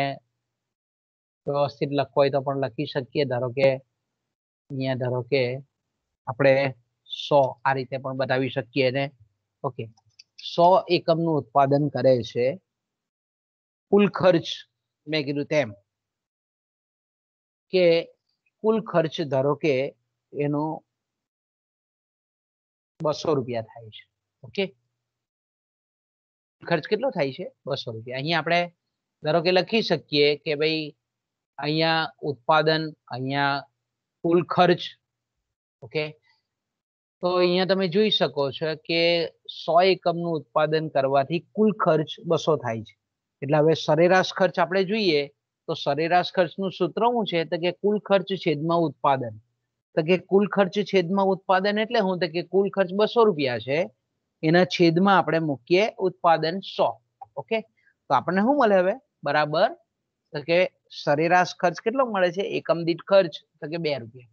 વ્યવસ્થિત લખવો હોય તો પણ લખી શકીએ. ધારો કે અહીંયા ધારો કે આપણે સો આ રીતે પણ બતાવી શકીએ ને ઓકે? સો એકમનું ઉત્પાદન કરે છે કુલ ખર્ચ, મેં કીધું તેમ. કે કુલ ખર્ચ ધારો કે એનો બસો રૂપિયા થાય છે. ઓકે? ખર્ચ કેટલો થાય છે? બસો રૂપિયા. અહીંયા આપણે ધારો કે લખી શકીએ કે ભાઈ અહીંયા ઉત્પાદન, અહીંયા કુલ ખર્ચ, ઓકે? તો અહીંયા તમે જોઈ શકો છો કે સો એકમનું ઉત્પાદન કરવાથી કુલ ખર્ચ બસો થાય છે. એટલે હવે સરેરાશ ખર્ચ આપણે જોઈએ તો સરેરાશ ખર્ચનું સૂત્ર શું છે? તો કે કુલ ખર્ચ છેદમાં ઉત્પાદન. તો કે કુલ ખર્ચ છેદમાં ઉત્પાદન એટલે શું? તો કે કુલ ખર્ચ બસો રૂપિયા છે. એના છેદમાં આપણે મૂકીએ ઉત્પાદન સો. ઓકે? તો આપણને શું મળે હવે? બરાબર? તો કે સરેરાશ ખર્ચ કેટલો મળે છે? એકમ દીઠ ખર્ચ. તો કે બે રૂપિયા.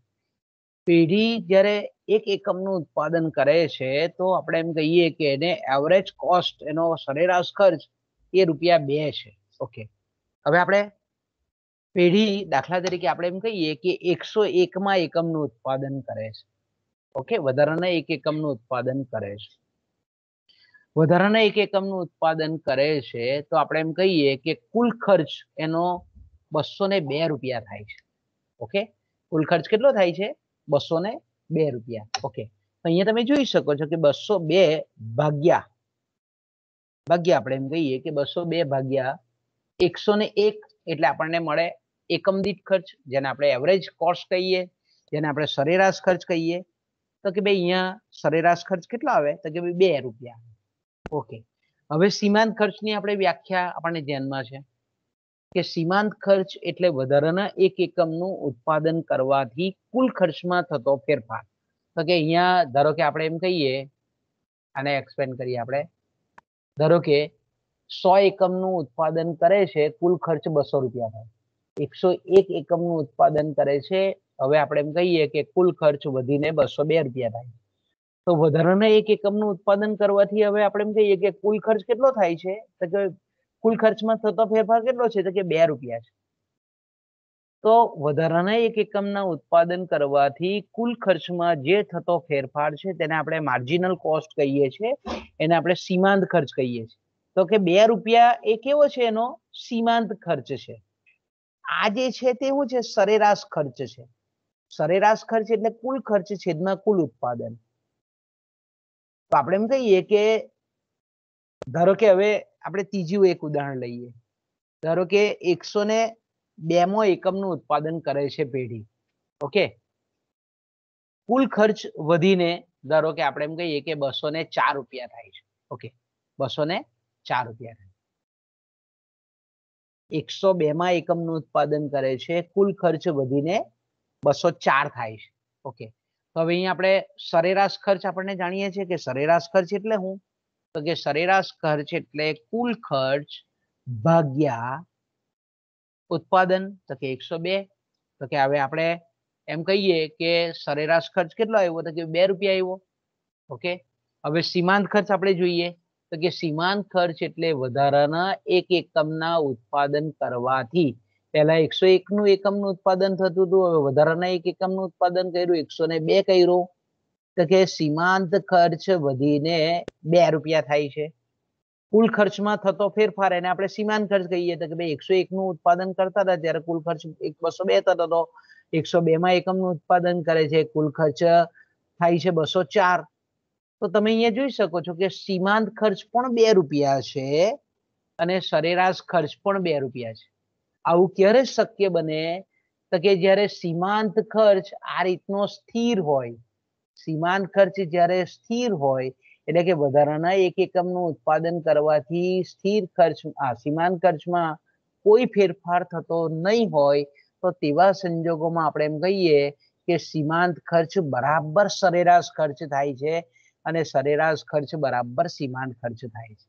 પેઢી જ્યારે એક એકમનું ઉત્પાદન કરે છે, તો આપણે એમ કહીએ કે એને એવરેજ કોસ્ટ એનો સરેરાશ ખર્ચ એ રૂપિયા બે છે. ઓકે? હવે આપણે પેઢી દાખલા તરીકે આપણે એમ કહીએ કે એકસો એકમાં એકમનું ઉત્પાદન કરે છે. ઓકે? વધારાના એક એકમનું ઉત્પાદન કરે છે. વધારાના એક એકમનું ઉત્પાદન કરે છે તો આપણે એમ કહીએ કે કુલ ખર્ચ એનો બસો ને બે રૂપિયા થાય છે. ઓકે? કુલ ખર્ચ કેટલો થાય છે? બસો ને બે રૂપિયા. ઓકે? અહીંયા તમે જોઈ શકો છો કે બસો બે ભાગ્યા ભાગ્યા આપણે એમ કહીએ કે બસો બે ભાગ્યા એકસો ને એક એટલે આપણને મળે એકમ દીઠ ખર્ચ, જેને આપણે એવરેજ કોસ્ટ કહીએ, જેને આપણે સરેરાશ ખર્ચ કહીએ, તો કે ભાઈ અહીંયા સરેરાશ ખર્ચ કેટલો આવે? તો કે ભાઈ બે રૂપિયા. ઓકે હવે સીમાંત ખર્ચની આપણે વ્યાખ્યા આપણને ધ્યાનમાં છે કે સીમાંત ખર્ચ એટલે વધારાના એક એકમનું ઉત્પાદન કરવાથી કુલ ખર્ચમાં થતો ફેરફાર. તો કે અહીંયા ધારો કે આપણે એમ કહીએ, આને એક્સપ્લેન કરીએ આપણે, ધારો કે સો એકમનું ઉત્પાદન કરે છે, કુલ ખર્ચ બસો રૂપિયા થાય. એકસો એક એકમનું ઉત્પાદન કરે છે. હવે આપણે એમ કહીએ કે કુલ ખર્ચ વધીને બસો બે રૂપિયા થાય તો વધારાના એક એકમનું ઉત્પાદન કરવાથી હવે આપણે એમ કહીએ કે કુલ ખર્ચ કેટલો થાય છે? તો કે કુલ ખર્ચમાં થતો ફેરફાર કેટલો છે? તો કે બે રૂપિયા છે. તો વધારાના એક એકમના ઉત્પાદન કરવાથી કુલ ખર્ચમાં જે થતો ફેરફાર છે તેને આપણે માર્જિનલ કોસ્ટ કહીએ છીએ એને આપણે સીમાંત ખર્ચ કહીએ છીએ તો કે બે રૂપિયા એ કેવો છે એનો? સીમાંત ખર્ચ છે. આ જે છે તે શું છે સરેરાશ ખર્ચ છે. સરેરાશ ખર્ચ એટલે કુલ ખર્ચ છેદમાં કુલ ઉત્પાદન. તો આપણે એમ કહીએ કે ધારો કે હવે આપણે ત્રીજું એક ઉદાહરણ લઈએ. ધારો કે એકસો ને બેમો એકમનું ઉત્પાદન કરે છે પેઢી. ઓકે? કુલ ખર્ચ વધીને ધારો કે આપણે એમ કહીએ કે બસો ને ચાર રૂપિયા થાય છે. ઓકે? બસો ને ચાર રૂપિયા થાય. એકસો બે માં એકમનું ઉત્પાદન કરે છે, કુલ ખર્ચ વધીને બસો ચાર થાય છે. ઓકે. તો હવે અહીંયા આપણે સરેરાશ ખર્ચ આપણને જાણીએ છીએ કે સરેરાશ ખર્ચ એટલે શું? તો કે સરેરાશ ખર્ચ એટલે કુલ ખર્ચ ભાગ્યા ઉત્પાદન, તો કે એકસો બે. તો કે હવે આપણે એમ કહીએ કે સરેરાશ ખર્ચ કેટલો આવ્યો? તો કે બે રૂપિયા આવ્યો. ઓકે. હવે સીમાંત ખર્ચ આપણે જોઈએ. તો કે સીમાંત ખર્ચ એટલે વધારાના એક એકમના ઉત્પાદન કરવાથી. પહેલા એકસો એક નું એકમનું ઉત્પાદન થતું હતું, હવે વધારાના એક એકમનું ઉત્પાદન કર્યું, એકસો ને બે કર્યું. તો કે સીમાંત ખર્ચ વધીને બે રૂપિયા થાય છે. કુલ ખર્ચમાં થતો ફેરફાર, એને આપણે સીમાંત ખર્ચ કહીએ, તો કે ભાઈ એકસો એક નું ઉત્પાદન કરતા હતા, ત્યારે કુલ ખર્ચ એક બસો બે થતો હતો. એકસો બે માં એકમનું ઉત્પાદન કરે છે, કુલ ખર્ચ થાય છે બસો ચાર. તો તમે અહીંયા જોઈ શકો છો કે સીમાંત ખર્ચ પણ બે રૂપિયા છે અને સરેરાશ ખર્ચ પણ બે રૂપિયા છે. આવું ક્યારે શક્ય બને? તો કે જ્યારે સીમાંત ખર્ચ આ રીતનો સ્થિર હોય, સીમાંત ખર્ચ જ્યારે સ્થિર હોય, એટલે કે વધારાના એક એકમનું ઉત્પાદન કરવાથી સ્થિર ખર્ચ, આ સીમાંત ખર્ચમાં કોઈ ફેરફાર થતો નહીં હોય, તો તેવા સંજોગોમાં આપણે એમ કહીએ કે સીમાંત ખર્ચ બરાબર સરેરાશ ખર્ચ થાય છે. અને સરેરાશ ખર્ચ બરાબર સીમાંત ખર્ચ થાય છે.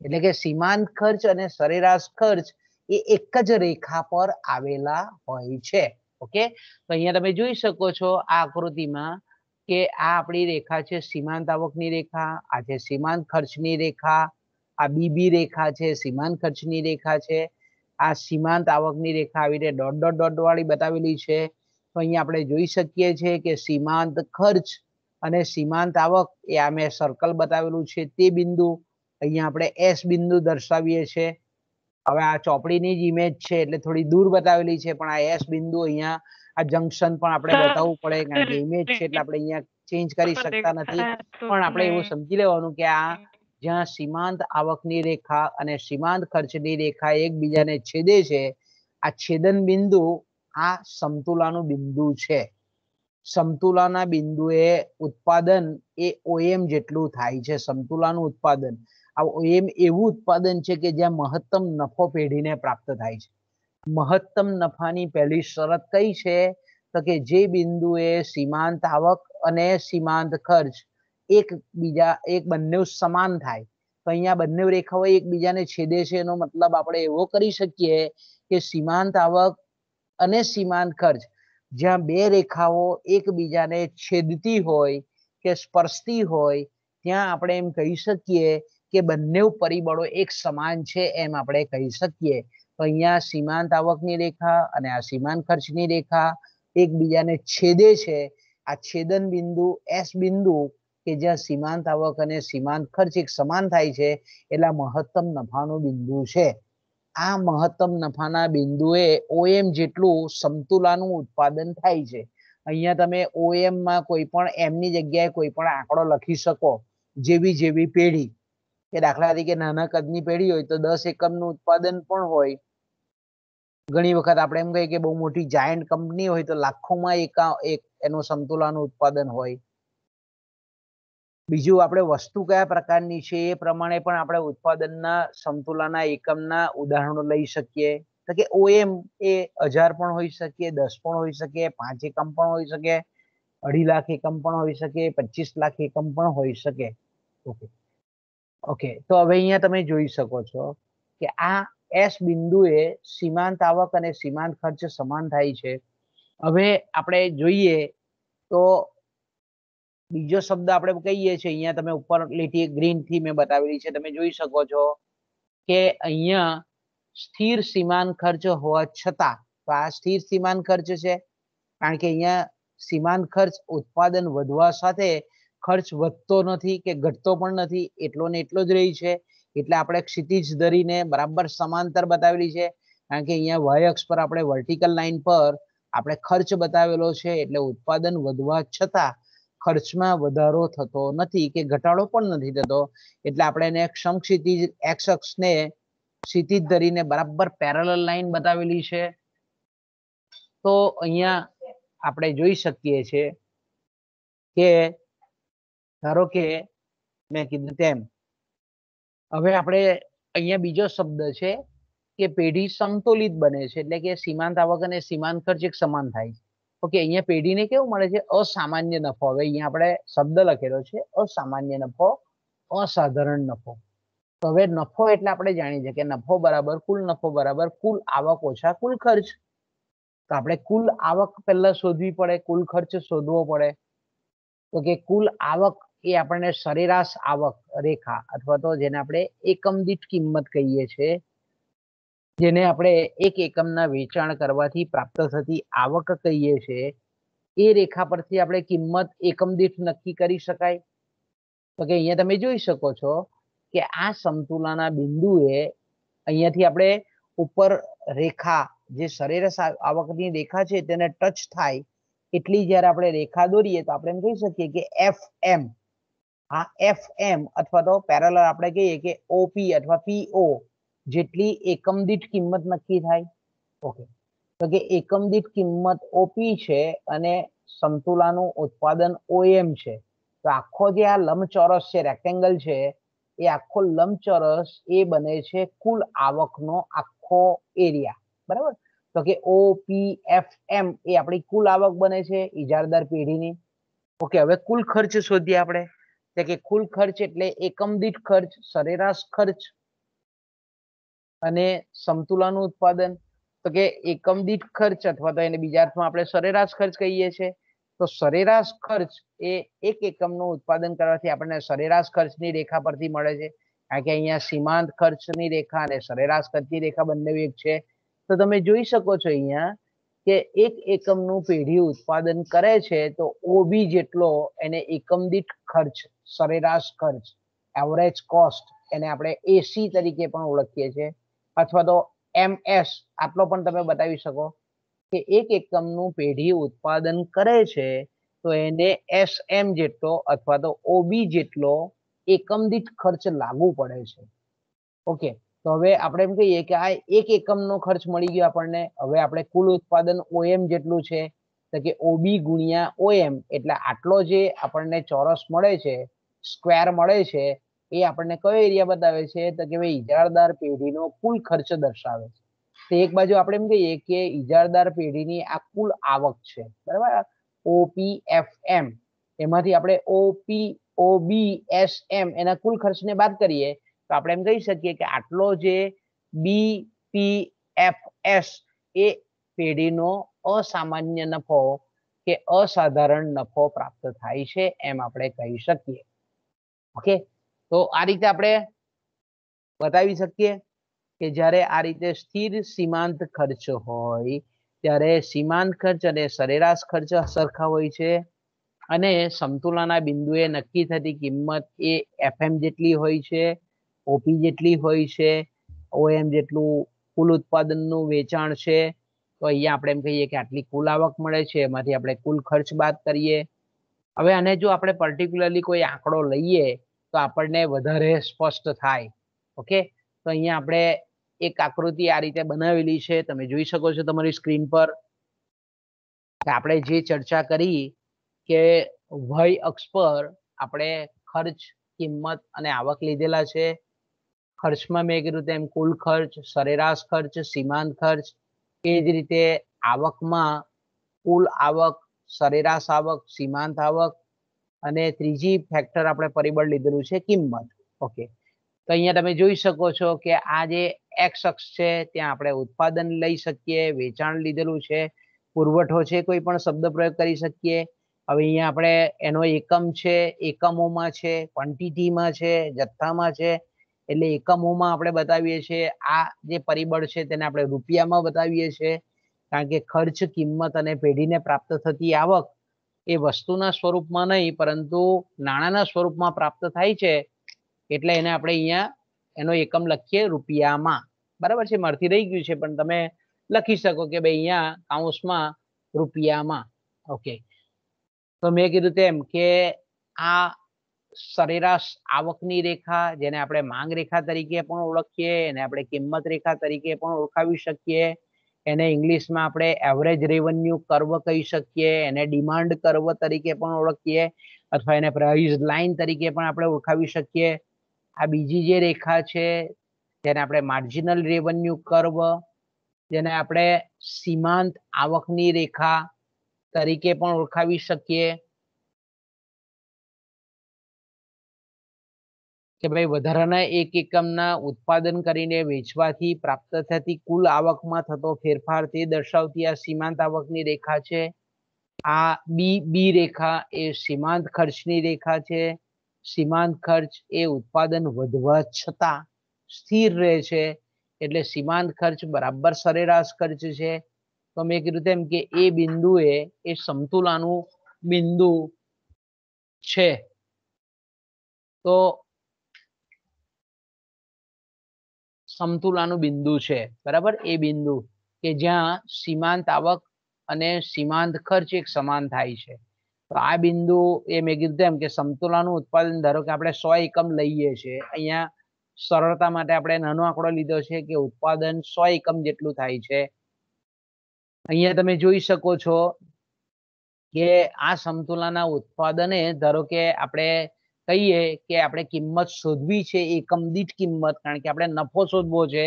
એટલે કે સીમાંત ખર્ચ અને સરેરાશ ખર્ચ એ એક જ રેખા પર આવેલા હોય છે. ઓકે તો અહીંયા તમે જોઈ શકો છો આ આકૃતિમાં કે આ આપણી રેખા છે સીમાંત આવકની રેખા, આ છે સીમાંત ખર્ચની રેખા, આ બીબી રેખા છે સીમાંત ખર્ચની રેખા છે, આ સીમાંત આવકની રેખા આવી રીતે ડોટ ડોટ ડોટ વાળી બતાવેલી છે. તો અહીંયા આપણે જોઈ શકીએ છીએ કે સીમાંત ખર્ચ અને સીમાંત આવક એ આ મેં સર્કલ બતાવેલું છે તે બિંદુ. અહીંયા આપણે એસ બિંદુ દર્શાવીએ છીએ હવે આ ચોપડીની જ ઇમેજ છે એટલે થોડી દૂર બતાવેલી છે પણ આ એસ બિંદુ અહીંયા આ જંકશન પણ આપણે બતાવવું પડે કારણ કે ઇમેજ છે એટલે આપણે અહીંયા ચેન્જ કરી શકતા નથી. પણ આપણે એવું સમજી લેવાનું કે આ જ્યાં સીમાંત આવકની રેખા અને સીમાંત ખર્ચની રેખા એકબીજાને છેદે છે આ છેદન બિંદુ આ સમતુલાનું બિંદુ છે. સમતુલાના બિંદુએ ઉત્પાદન એ ઓએમ જેટલું થાય છે, સમતુલાનું ઉત્પાદન. આ ઓએમ એવું ઉત્પાદન છે કે જ્યાં મહત્તમ નફો પેઢીને પ્રાપ્ત થાય છે. મહત્તમ નફાની પહેલી શરત કઈ છે? તો કે જે બિંદુએ સીમાંત આવક અને સીમાંત ખર્ચ એક બીજા એક બંને સમાન થાય. તો અહીંયા બંને રેખાઓ એકબીજાને છેદે છે એનો મતલબ આપણે એવો કરી શકીએ કે સીમાંત આવક અને સીમાંત ખર્ચ. જ્યાં બે રેખાઓ એકબીજાને છેદતી હોય કે સ્પર્શતી હોય, ત્યાં આપણે એમ કહી શકીએ કે બંને પરિબળો એક સમાન છે એમ આપણે કહી શકીએ. તો અહીંયા સીમાંત આવકની રેખા અને આ સીમાંત ખર્ચની રેખા એકબીજાને છેદે છે. આ છેદન બિંદુ, એસ બિંદુ કે જ્યાં સીમાંત આવક અને સીમાંત ખર્ચ એક સમાન થાય છે, એટલે મહત્તમ નફાનું બિંદુ છે. આ મહત્તમ નફાના બિંદુએ ઓએમ જેટલું સમતુલાનું ઉત્પાદન થાય છે. અહીંયા તમે ઓએમમાં કોઈ પણ એમની જગ્યાએ કોઈ પણ આંકડો લખી શકો. જેવી જેવી પેઢી. કે દાખલા તરીકે નાના કદની પેઢી હોય તો દસ એકમનું ઉત્પાદન પણ હોય. ઘણી વખત આપણે એમ કહીએ કે બહુ મોટી જાયન્ટ કંપની હોય તો લાખોમાં એકા એનું સમતુલાનું ઉત્પાદન હોય. બીજું આપણે વસ્તુ કયા પ્રકારની છે એ પ્રમાણે પણ આપણે ઉત્પાદનના સમતુલાના એકમના ઉદાહરણો લઈ શકીએ. તો કે ઓએમ એ હજાર પણ હોઈ શકે, દસ પણ હોઈ શકે, પાંચ એકમ પણ હોઈ શકે, અઢી લાખ એકમ પણ હોઈ શકે, પચીસ લાખ એકમ પણ હોઈ શકે. ઓકે. ઓકે. તો હવે અહીંયા તમે જોઈ શકો છો કે આ એસ બિંદુએ સીમાંત આવક અને સીમાંત ખર્ચ સમાન થાય છે. હવે આપણે જોઈએ તો બીજો શબ્દ આપણે કહીએ છીએ, અહીંયા તમે ઉપર લીટી ગ્રીનથી મેં બતાવેલી છે, તમે જોઈ શકો છો કે અહીંયા સ્થિર સીમાન ખર્ચ હોવા છતાં, તો આ સ્થિર સીમાન ખર્ચ છે, કારણ કે અહીંયા સીમાન ખર્ચ ઉત્પાદન વધવા સાથે ખર્ચ વધતો નથી કે ઘટતો પણ નથી, એટલો ને એટલો જ રહી છે, એટલે આપણે ક્ષિતિજ ધરીને બરાબર સમાંતર બતાવેલી છે, કારણ કે અહીંયા વાય પર આપણે વર્ટિકલ લાઈન પર આપણે ખર્ચ બતાવેલો છે, એટલે ઉત્પાદન વધવા છતાં ખર્ચમાં વધારો થતો નથી કે ઘટાડો પણ નથી થતો. એટલે આપણે એને ક્ષમક્ષિતિજ એક્સ અક્ષને ક્ષિતિજ ધરીને બરાબર પેરેલલ લાઈન બતાવેલી છે. તો અહીંયા આપણે જોઈ શકીએ છીએ કે ધારો કે મેં કીધું તેમ, હવે આપણે અહીંયા બીજો શબ્દ છે કે પેઢી સંતુલિત બને છે. એટલે કે સીમાંત આવક અને સીમાંત ખર્ચ એક સમાન થાય છે. ઓકે, અહીંયા પેઢીને કેવું મળે છે? અસામાન્ય નફો. હવે અહીંયા આપણે શબ્દ લખેલો છે, અસામાન્ય નફો, અસાધારણ નફો. તો હવે નફો એટલે આપણે જાણીએ છીએ કે નફો બરાબર, કુલ નફો બરાબર, કુલ આવક ઓછા, કુલ ખર્ચ. તો આપણે કુલ આવક પહેલા શોધવી પડે, કુલ ખર્ચ શોધવો પડે. તો કે કુલ આવક એ આપણને સરેરાશ આવક રેખા અથવા તો જેને આપણે એકમ દીઠ કિંમત કહીએ છીએ. જેને આપણે એક એકમના વેચાણ કરવાથી પ્રાપ્ત થતી આવક કહીએ છીએ, એ રેખા પરથી આપણે કિંમત એકમ દીઠ નક્કી કરી શકાય. તો કે અહીંયા તમે જોઈ શકો છો કે આ સમતુલાના બિંદુએ અહીંયાથી આપણે ઉપર રેખા, જે સરેરાશ આવકની રેખા છે તેને ટચ થાય એટલી જ્યારે આપણે રેખા દોરીએ તો આપણે એમ કહી શકીએ કે એફ એમ. આ એફ એમ અથવા તો પેરેલલ આપણે કહીએ કે ઓપી અથવા પીઓ જેટલી એકમ દીઠ કિંમત નક્કી થાય. ઓકે તો કે એકમ દીઠ કિંમત ઓપી છે અને સમતુલાનું ઉત્પાદન ઓએમ છે. તો આખો જે આ લંબચોરસ છે રેક્ટેંગલ છે, એ આખો લંબચોરસ એ બને છે કુલ આવકનો આખો એરિયા બરાબર? તો કે ઓ પી એફ એમ એ આપણી કુલ આવક બને છે ઇજારદાર પેઢીની. ઓકે હવે કુલ ખર્ચ શોધીએ આપણે. કે કુલ ખર્ચ એટલે એકમ દીઠ ખર્ચ, સરેરાશ ખર્ચ. અને સમતુલાનું ઉત્પાદન, તો કે એકમ દીઠ ખર્ચ અથવા તો એને બીજા અર્થમાં આપણે સરેરાશ ખર્ચ કહીએ છીએ તો સરેરાશ ખર્ચ એ એક એકમનું ઉત્પાદન કરવાથી આપણને સરેરાશ ખર્ચની રેખા પરથી મળે છે. કારણ કે અહીંયા સીમાંત ખર્ચની રેખા અને સરેરાશ ખર્ચની રેખા બંને એક છે. તો તમે જોઈ શકો છો અહીંયા કે એક એકમનું પેઢી ઉત્પાદન કરે છે, તો ઓબી જેટલો એને એકમ દીઠ ખર્ચ, સરેરાશ ખર્ચ એવરેજ કોસ્ટ એને આપણે એસી તરીકે પણ ઓળખીએ છીએ. અથવા તો એમએસ આટલો પણ તમે બતાવી શકો કે એક એકમનું પેઢી ઉત્પાદન કરે છે, તો એને એસ એમ જેટલો અથવા તો ઓબી જેટલો એકમ દીઠ ખર્ચ લાગુ પડે છે. ઓકે, તો હવે આપણે એમ કહીએ કે આ એક એકમનો ખર્ચ મળી ગયો આપણને. હવે આપણે કુલ ઉત્પાદન ઓએમ જેટલું છે, તો કે ઓબી ગુણ્યા ઓએમ એટલે આટલો જે આપણને ચોરસ મળે છે, સ્ક્વેર મળે છે એ આપણને કયો એરિયા બતાવે છે? તો કે ભાઈ ઇજારદાર પેઢીનો કુલ ખર્ચ દર્શાવે છે. તો એક બાજુ આપણે એમ કહીએ કે ઇજારદાર પેઢીની આ કુલ આવક છે. બરાબર? ઓપીએફએમ એમાંથી આપણે ઓપી એમ એના કુલ ખર્ચને બાદ કરીએ, તો આપણે એમ કહી શકીએ કે આટલો જે બી પી એફ એસ એ પેઢીનો અસામાન્ય નફો કે અસાધારણ નફો પ્રાપ્ત થાય છે એમ આપણે કહી શકીએ. ઓકે? તો આ રીતે આપણે બતાવી શકીએ કે જ્યારે આ રીતે સ્થિર સીમાંત ખર્ચ હોય, ત્યારે સીમાંત ખર્ચ અને સરેરાશ ખર્ચ સરખા હોય છે અને સમતુલાના બિંદુએ નક્કી થતી કિંમત એ એફએમ જેટલી હોય છે ઓપી જેટલી હોય છે ઓએમ જેટલું કુલ ઉત્પાદનનું વેચાણ છે, તો અહીંયા આપણે એમ કહીએ કે આટલી કુલ આવક મળે છે, એમાંથી આપણે કુલ ખર્ચ બાદ કરીએ. હવે આને જો આપણે પર્ટિક્યુલરલી કોઈ આંકડો લઈએ તો આપણને વધારે સ્પષ્ટ થાય. ઓકે? તો અહીંયા આપણે એક આકૃતિ આ રીતે બનાવેલી છે. તમે જોઈ શકો છો તમારી સ્ક્રીન પર. આપણે જે ચર્ચા કરી કે વય અક્ષ પર આપણે ખર્ચ, કિંમત અને આવક લીધેલા છે. ખર્ચમાં મેં કીધું તેમ કુલ ખર્ચ, સરેરાશ ખર્ચ, સીમાંત ખર્ચ. એ જ રીતે આવકમાં કુલ આવક, સરેરાશ આવક, સીમાંત આવક અને ત્રીજી ફેક્ટર આપણે પરિબળ લીધેલું છે કિંમત. ઓકે તો અહીંયા તમે જોઈ શકો છો કે આ જે એક્સ અક્ષ છે, ત્યાં આપણે ઉત્પાદન લઈ શકીએ, વેચાણ લીધેલું છે, પુરવઠો છે કોઈ પણ શબ્દ પ્રયોગ કરી શકીએ. હવે અહીંયા આપણે એનો એકમ છે, એકમોમાં છે ક્વોન્ટિટીમાં છે, જથ્થામાં છે. એટલે એકમોમાં આપણે બતાવીએ છીએ આ જે પરિબળ છે તેને આપણે રૂપિયામાં બતાવીએ છીએ. કારણ કે ખર્ચ, કિંમત અને પેઢીને પ્રાપ્ત થતી આવક એ વસ્તુના સ્વરૂપમાં નહીં, પરંતુ નાણાંના સ્વરૂપમાં પ્રાપ્ત થાય છે, એટલે એને આપણે અહીંયા એનો એકમ લખીએ રૂપિયામાં. બરાબર છે? મારથી રહી ગયું છે, પણ તમે લખી શકો કે ભાઈ અહીંયા કાઉન્સમાં રૂપિયામાં. ઓકે. તો મેં કીધું તેમ કે આ સરેરાશ આવકની રેખા, જેને આપણે માંગ રેખા તરીકે પણ ઓળખીએ, એને આપણે કિંમત રેખા તરીકે પણ ઓળખાવી શકીએ. એને ઇંગ્લિશમાં આપણે એવરેજ રેવન્યુ કર્વ કહી શકીએ, એને ડિમાન્ડ કર્વ તરીકે પણ ઓળખીએ, અથવા એને પ્રાઇઝ લાઇન તરીકે પણ આપણે ઓળખાવી શકીએ. આ બીજી જે રેખા છે, જેને આપણે માર્જિનલ રેવન્યુ કર્વ જેને આપણે સીમાંત આવકની રેખા તરીકે પણ ઓળખાવી શકીએ. કે ભાઈ વધારાના એક એકમના ઉત્પાદન કરીને વેચવાથી પ્રાપ્ત થતી કુલ આવકમાં થતો ફેરફાર તે દર્શાવતી આ સીમાંત આવકની રેખા છે. આ બી બી રેખા એ સીમાંત ખર્ચની રેખા છે. સીમાંત ખર્ચ એ ઉત્પાદન વધવા છતાં સ્થિર રહે છે. એટલે સીમાંત ખર્ચ બરાબર સરેરાશ ખર્ચ છે. તો મેં કીધું તેમ કે એ બિંદુએ એ સમતુલાનું બિંદુ છે. તો સમતુલાનું બિંદુ છે. બરાબર? એ બિંદુ કે જ્યાં સીમાંત આવક અને સીમાંત ખર્ચ એક સમાન થાય છે. તો આ બિંદુ એ મેં કીધું એમ કે સમતુલાનું ઉત્પાદન ધારો કે આપણે સો એકમ લઈએ છીએ, અહીંયા સરળતા માટે આપણે નાનો આંકડો લીધો છે કે ઉત્પાદન સો એકમ જેટલું થાય છે. અહીંયા તમે જોઈ શકો છો કે આ સમતુલાના ઉત્પાદને ધારો કે આપણે કહીએ કે આપણે કિંમત શોધવી છે, એકમ દીઠ કિંમત, કારણ કે આપણે નફો શોધવો છે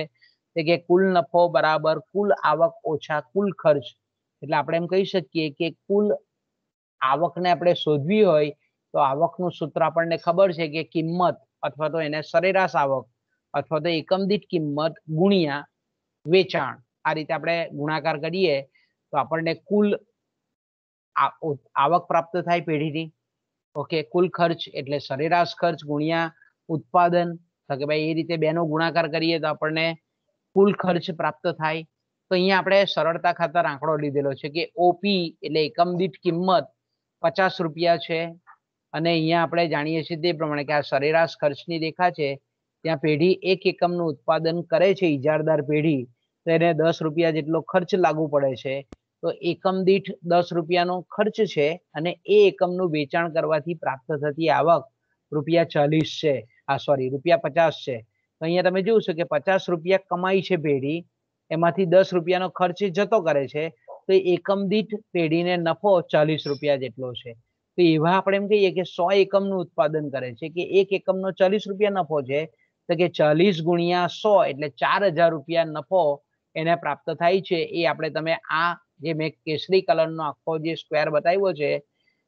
કે કુલ નફો બરાબર કુલ આવક ઓછા કુલ ખર્ચ. એટલે આપણે એમ કહી શકીએ કે કુલ આવકને આપણે શોધવી હોય, તો આવકનું સૂત્ર આપણને ખબર છે કે કિંમત અથવા તો એને સરેરાશ આવક અથવા તો એકમ દીઠ કિંમત ગુણ્યા વેચાણ. આ રીતે આપણે ગુણાકાર કરીએ, તો આપણને કુલ આવક પ્રાપ્ત થાય પેઢીની. ઓકે, કુલ ખર્ચ એટલે સરેરાશ ખર્ચ ગુણ્યા ઉત્પાદન. તો કે ભાઈ એ રીતે બેનો ગુણાકાર કરીએ તો આપણને કુલ ખર્ચ પ્રાપ્ત થાય. તો અહીંયા આપણે સરળતા ખાતર આંકડો લીધેલો છે કે ઓપી એટલે એકમ દીઠ કિંમત પચાસ રૂપિયા છે. અને અહીંયા આપણે જાણીએ છીએ તે પ્રમાણે કે આ સરેરાશ ખર્ચની રેખા છે. ત્યાં પેઢી એક એકમનું ઉત્પાદન કરે છે ઇજારદાર પેઢી. તો એને દસ રૂપિયા જેટલો ખર્ચ લાગુ પડે છે. તો એકમ દીઠ દસ રૂપિયાનો ખર્ચ છે અને એ એકમનું વેચાણ કરવાથી પ્રાપ્ત થતી આવક રૂપિયા ચાલીસ છે. આ સોરી રૂપિયા પચાસ છે. તો અહીંયા તમે જોશો કે પચાસ રૂપિયા કમાઈ છે પેઢી, એમાંથી દસ રૂપિયાનો ખર્ચ જતો કરે છે, તો એકમ દીઠ પેઢીને નફો ચાલીસ રૂપિયા જેટલો છે. તો એવા આપણે એમ કહીએ કે સો એકમનું ઉત્પાદન કરે છે કે એક એકમનો ચાલીસ રૂપિયા નફો છે, તો કે ચાલીસ ગુણ્યા સો એટલે ચાર હજાર રૂપિયા નફો એને પ્રાપ્ત થાય છે. એ આપણે તમે આ જે મેં કેસરી કલરનો આખો જે સ્ક્વેર બતાવ્યો છે,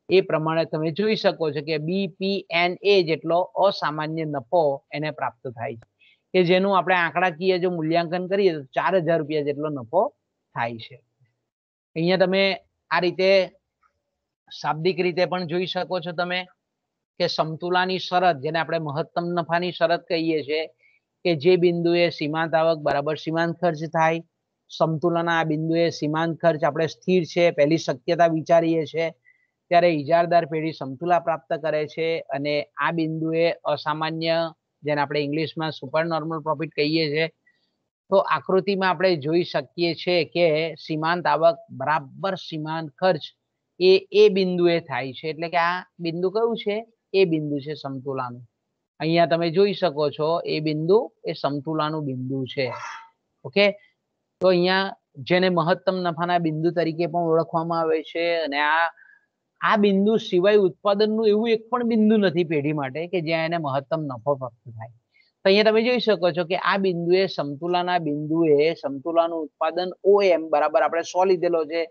એ પ્રમાણે તમે જોઈ શકો છો કે બીપીએન એ જેટલો અસામાન્ય નફો એને પ્રાપ્ત થાય છે. કે જેનું આપણે આંકડાકીય જો મૂલ્યાંકન કરીએ તો ચાર હજાર રૂપિયા જેટલો નફો થાય છે. અહીંયા તમે આ રીતે શાબ્દિક રીતે પણ જોઈ શકો છો તમે કે સમતુલાની શરત, જેને આપણે મહત્તમ નફાની શરત કહીએ છીએ, કે જે બિંદુએ સીમાંત આવક બરાબર સીમાંત ખર્ચ થાય સમતુલાના બિંદુએ સીમાંત ખર્ચ આપણે સ્થિર છે, પહેલી શક્યતા વિચારીએ છીએ ત્યારે ઇજારદાર પેઢી સમતુલા પ્રાપ્ત કરે છે અને આ બિંદુએ અસામાન્ય, જેને આપણે ઇંગ્લિશમાં સુપર નોર્મલ પ્રોફિટ કહીએ છીએ તો આકૃતિમાં આપણે જોઈ શકીએ છીએ કે સીમાંત આવક બરાબર સીમાંત ખર્ચ એ એ બિંદુએ થાય છે. એટલે કે આ બિંદુ કયું છે? એ બિંદુ છે સમતુલાનું. અહીંયા તમે જોઈ શકો છો એ બિંદુ એ સમતુલાનું બિંદુ છે. ઓકે? તો અહીંયા જેને મહત્તમ નફાના બિંદુ તરીકે પણ ઓળખવામાં આવે છે અને આ આ બિંદુ સિવાય ઉત્પાદનનું એવું એક પણ બિંદુ નથી પેઢી માટે કે જ્યાં એને મહત્તમ નફો પ્રાપ્ત થાય. તો અહીંયા તમે જોઈ શકો છો કે આ બિંદુએ સમતુલાના બિંદુએ સમતુલાનું ઉત્પાદન ઓ એમ બરાબર આપણે સો લીધેલો છે.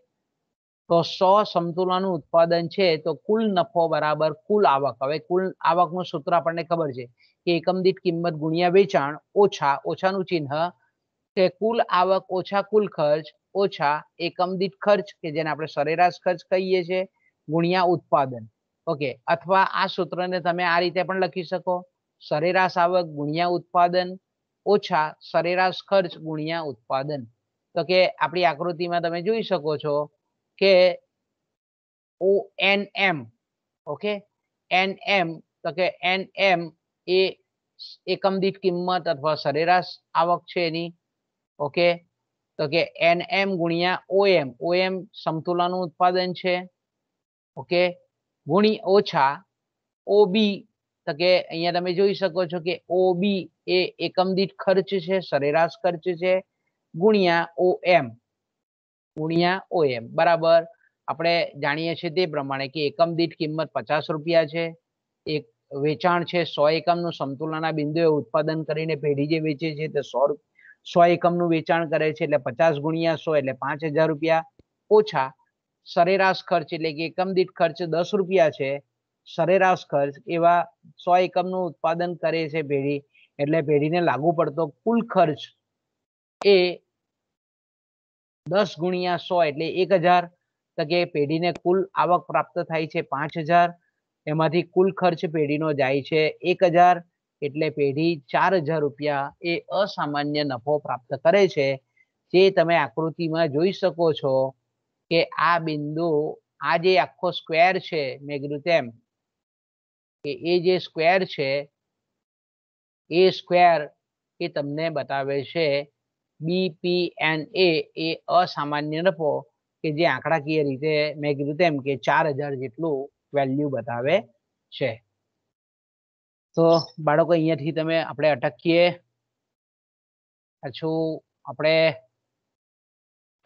તો સો સમતુલાનું ઉત્પાદન છે તો કુલ નફો બરાબર કુલ આવક. હવે કુલ આવકનું સૂત્ર આપણને ખબર છે કે એકમ દીઠ કિંમત ગુણ્યા વેચાણ ઓછા, ઓછાનું ચિહ્ન કે કુલ આવક ઓછા, કુલ ખર્ચ ઓછા, એકમ દીઠ ખર્ચ, કે જેને આપણે સરેરાશ ખર્ચ કહીએ છીએ, ગુણ્યા ઉત્પાદન. ઓકે, અથવા આ સૂત્રને તમે આ રીતે પણ લખી શકો. સરેરાશ આવક ગુણ્યા ઉત્પાદન ઓછા, સરેરાશ ખર્ચ ગુણ્યા ઉત્પાદન. તો કે આપણી આકૃતિમાં તમે જોઈ શકો છો કે O N M okay? N M તો કે એન એમ એ એકમ દીઠ કિંમત અથવા સરેરાશ આવક છે એની. ઓકે? તો કે એન એમ ગુણ્યા ઓએમ. ઓએમ સમતુલાનું ઉત્પાદન છે. ઓકે? ગુણી ઓછા ઓબી. તો કે અહીંયા તમે જોઈ શકો છો કે ઓબી એ એકમ દીઠ ખર્ચ છે, સરેરાશ ખર્ચ છે, ગુણ્યા ઓએમ. ગુણ્યા ઓએમ. બરાબર? આપણે જાણીએ છીએ તે પ્રમાણે કે એકમ દીઠ કિંમત પચાસ રૂપિયા છે. એક વેચાણ છે સો એકમનું. સમતુલાના બિંદુએ ઉત્પાદન કરીને પેઢી જે વેચે છે તે સો સો એકમનું વેચાણ કરે છે એટલે પચાસ ગુણ્યા સો એટલે પાંચ હજાર રૂપિયા. ઓછા સરેરાશ ખર્ચ એટલે કે એકમ દીઠ ખર્ચ દસ રૂપિયા છે. સરેરાશ ખર્ચ એવા સો એકમનું ઉત્પાદન કરે છે પેઢી એટલે પેઢીને લાગુ પડતો કુલ ખર્ચ એ દસ ગુણ્યા સો એટલે એક હજાર. તો કે પેઢીને કુલ આવક પ્રાપ્ત થાય છે પાંચ હજાર. એમાંથી કુલ ખર્ચ પેઢીનો જાય છે એક હજાર. એટલે પેઢી ચાર હજાર રૂપિયા એ અસામાન્ય નફો પ્રાપ્ત કરે છે. જે તમે આકૃતિમાં જોઈ શકો છો કે આ બિંદુ, આ જે આખો સ્ક્વેર છે, મેં તેમ, કે એ જે સ્ક્વેર છે, એ સ્ક્વેર એ તમને બતાવે છે બીપીએન એ એ અસામાન્ય નફો કે જે આંકડાકીય રીતે મેં કીધું તેમ કે ચાર હજાર જેટલું વેલ્યુ બતાવે છે. તો બાળકો અહીંયાથી તમે આપણે અટકીએ. પાછું આપણે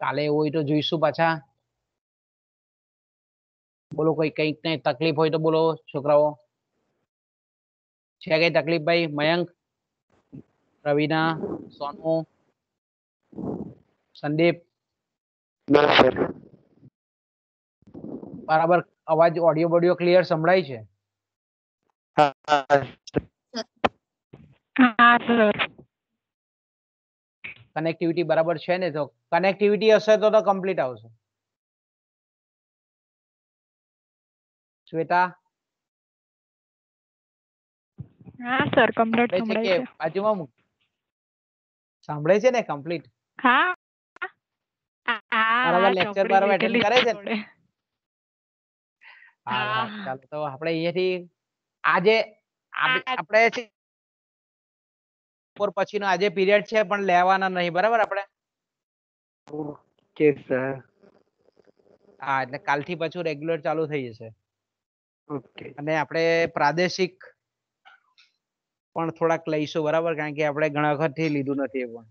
કાલે એવું હોય તો જોઈશું પાછા. બોલો કોઈ કંઈક કઈ તકલીફ હોય તો બોલો છોકરાઓ. છે કઈ તકલીફ ભાઈ? મયંક રવિના સોનુ સંદીપ? બરાબર અવાજ ઓડિયો બોડિયો ક્લિયર સંભળાય છે? કનેક્ટિવિટી બરાબર છે ને? તો કનેક્ટિવિટી હશે તો તો કમ્પ્લીટ આવશે. શ્વેતા? હા સર કમ્પ્લીટ સંભળાય છે બાજુમાં મૂક. સાંભળે છે ને કમ્પ્લીટ હા. બરાબર આ બરાબર attend કરે છે હા. ચાલો તો આપણે અહીંયાથી આજે આપણે બપોર પછીનો આજે પીરિયડ છે પણ લેવાના નહીં બરાબર આપણે? Okay sir. હા એટલે કાલથી પાછું રેગ્યુલર ચાલુ થઈ જશે. ઓકે. અને આપણે પ્રાદેશિક પણ થોડાક લઈશું બરાબર? કારણ કે આપણે ઘણા વખતથી લીધું નથી એ પણ.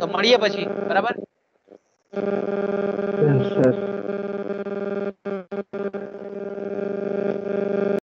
તો મળીએ પછી બરાબર?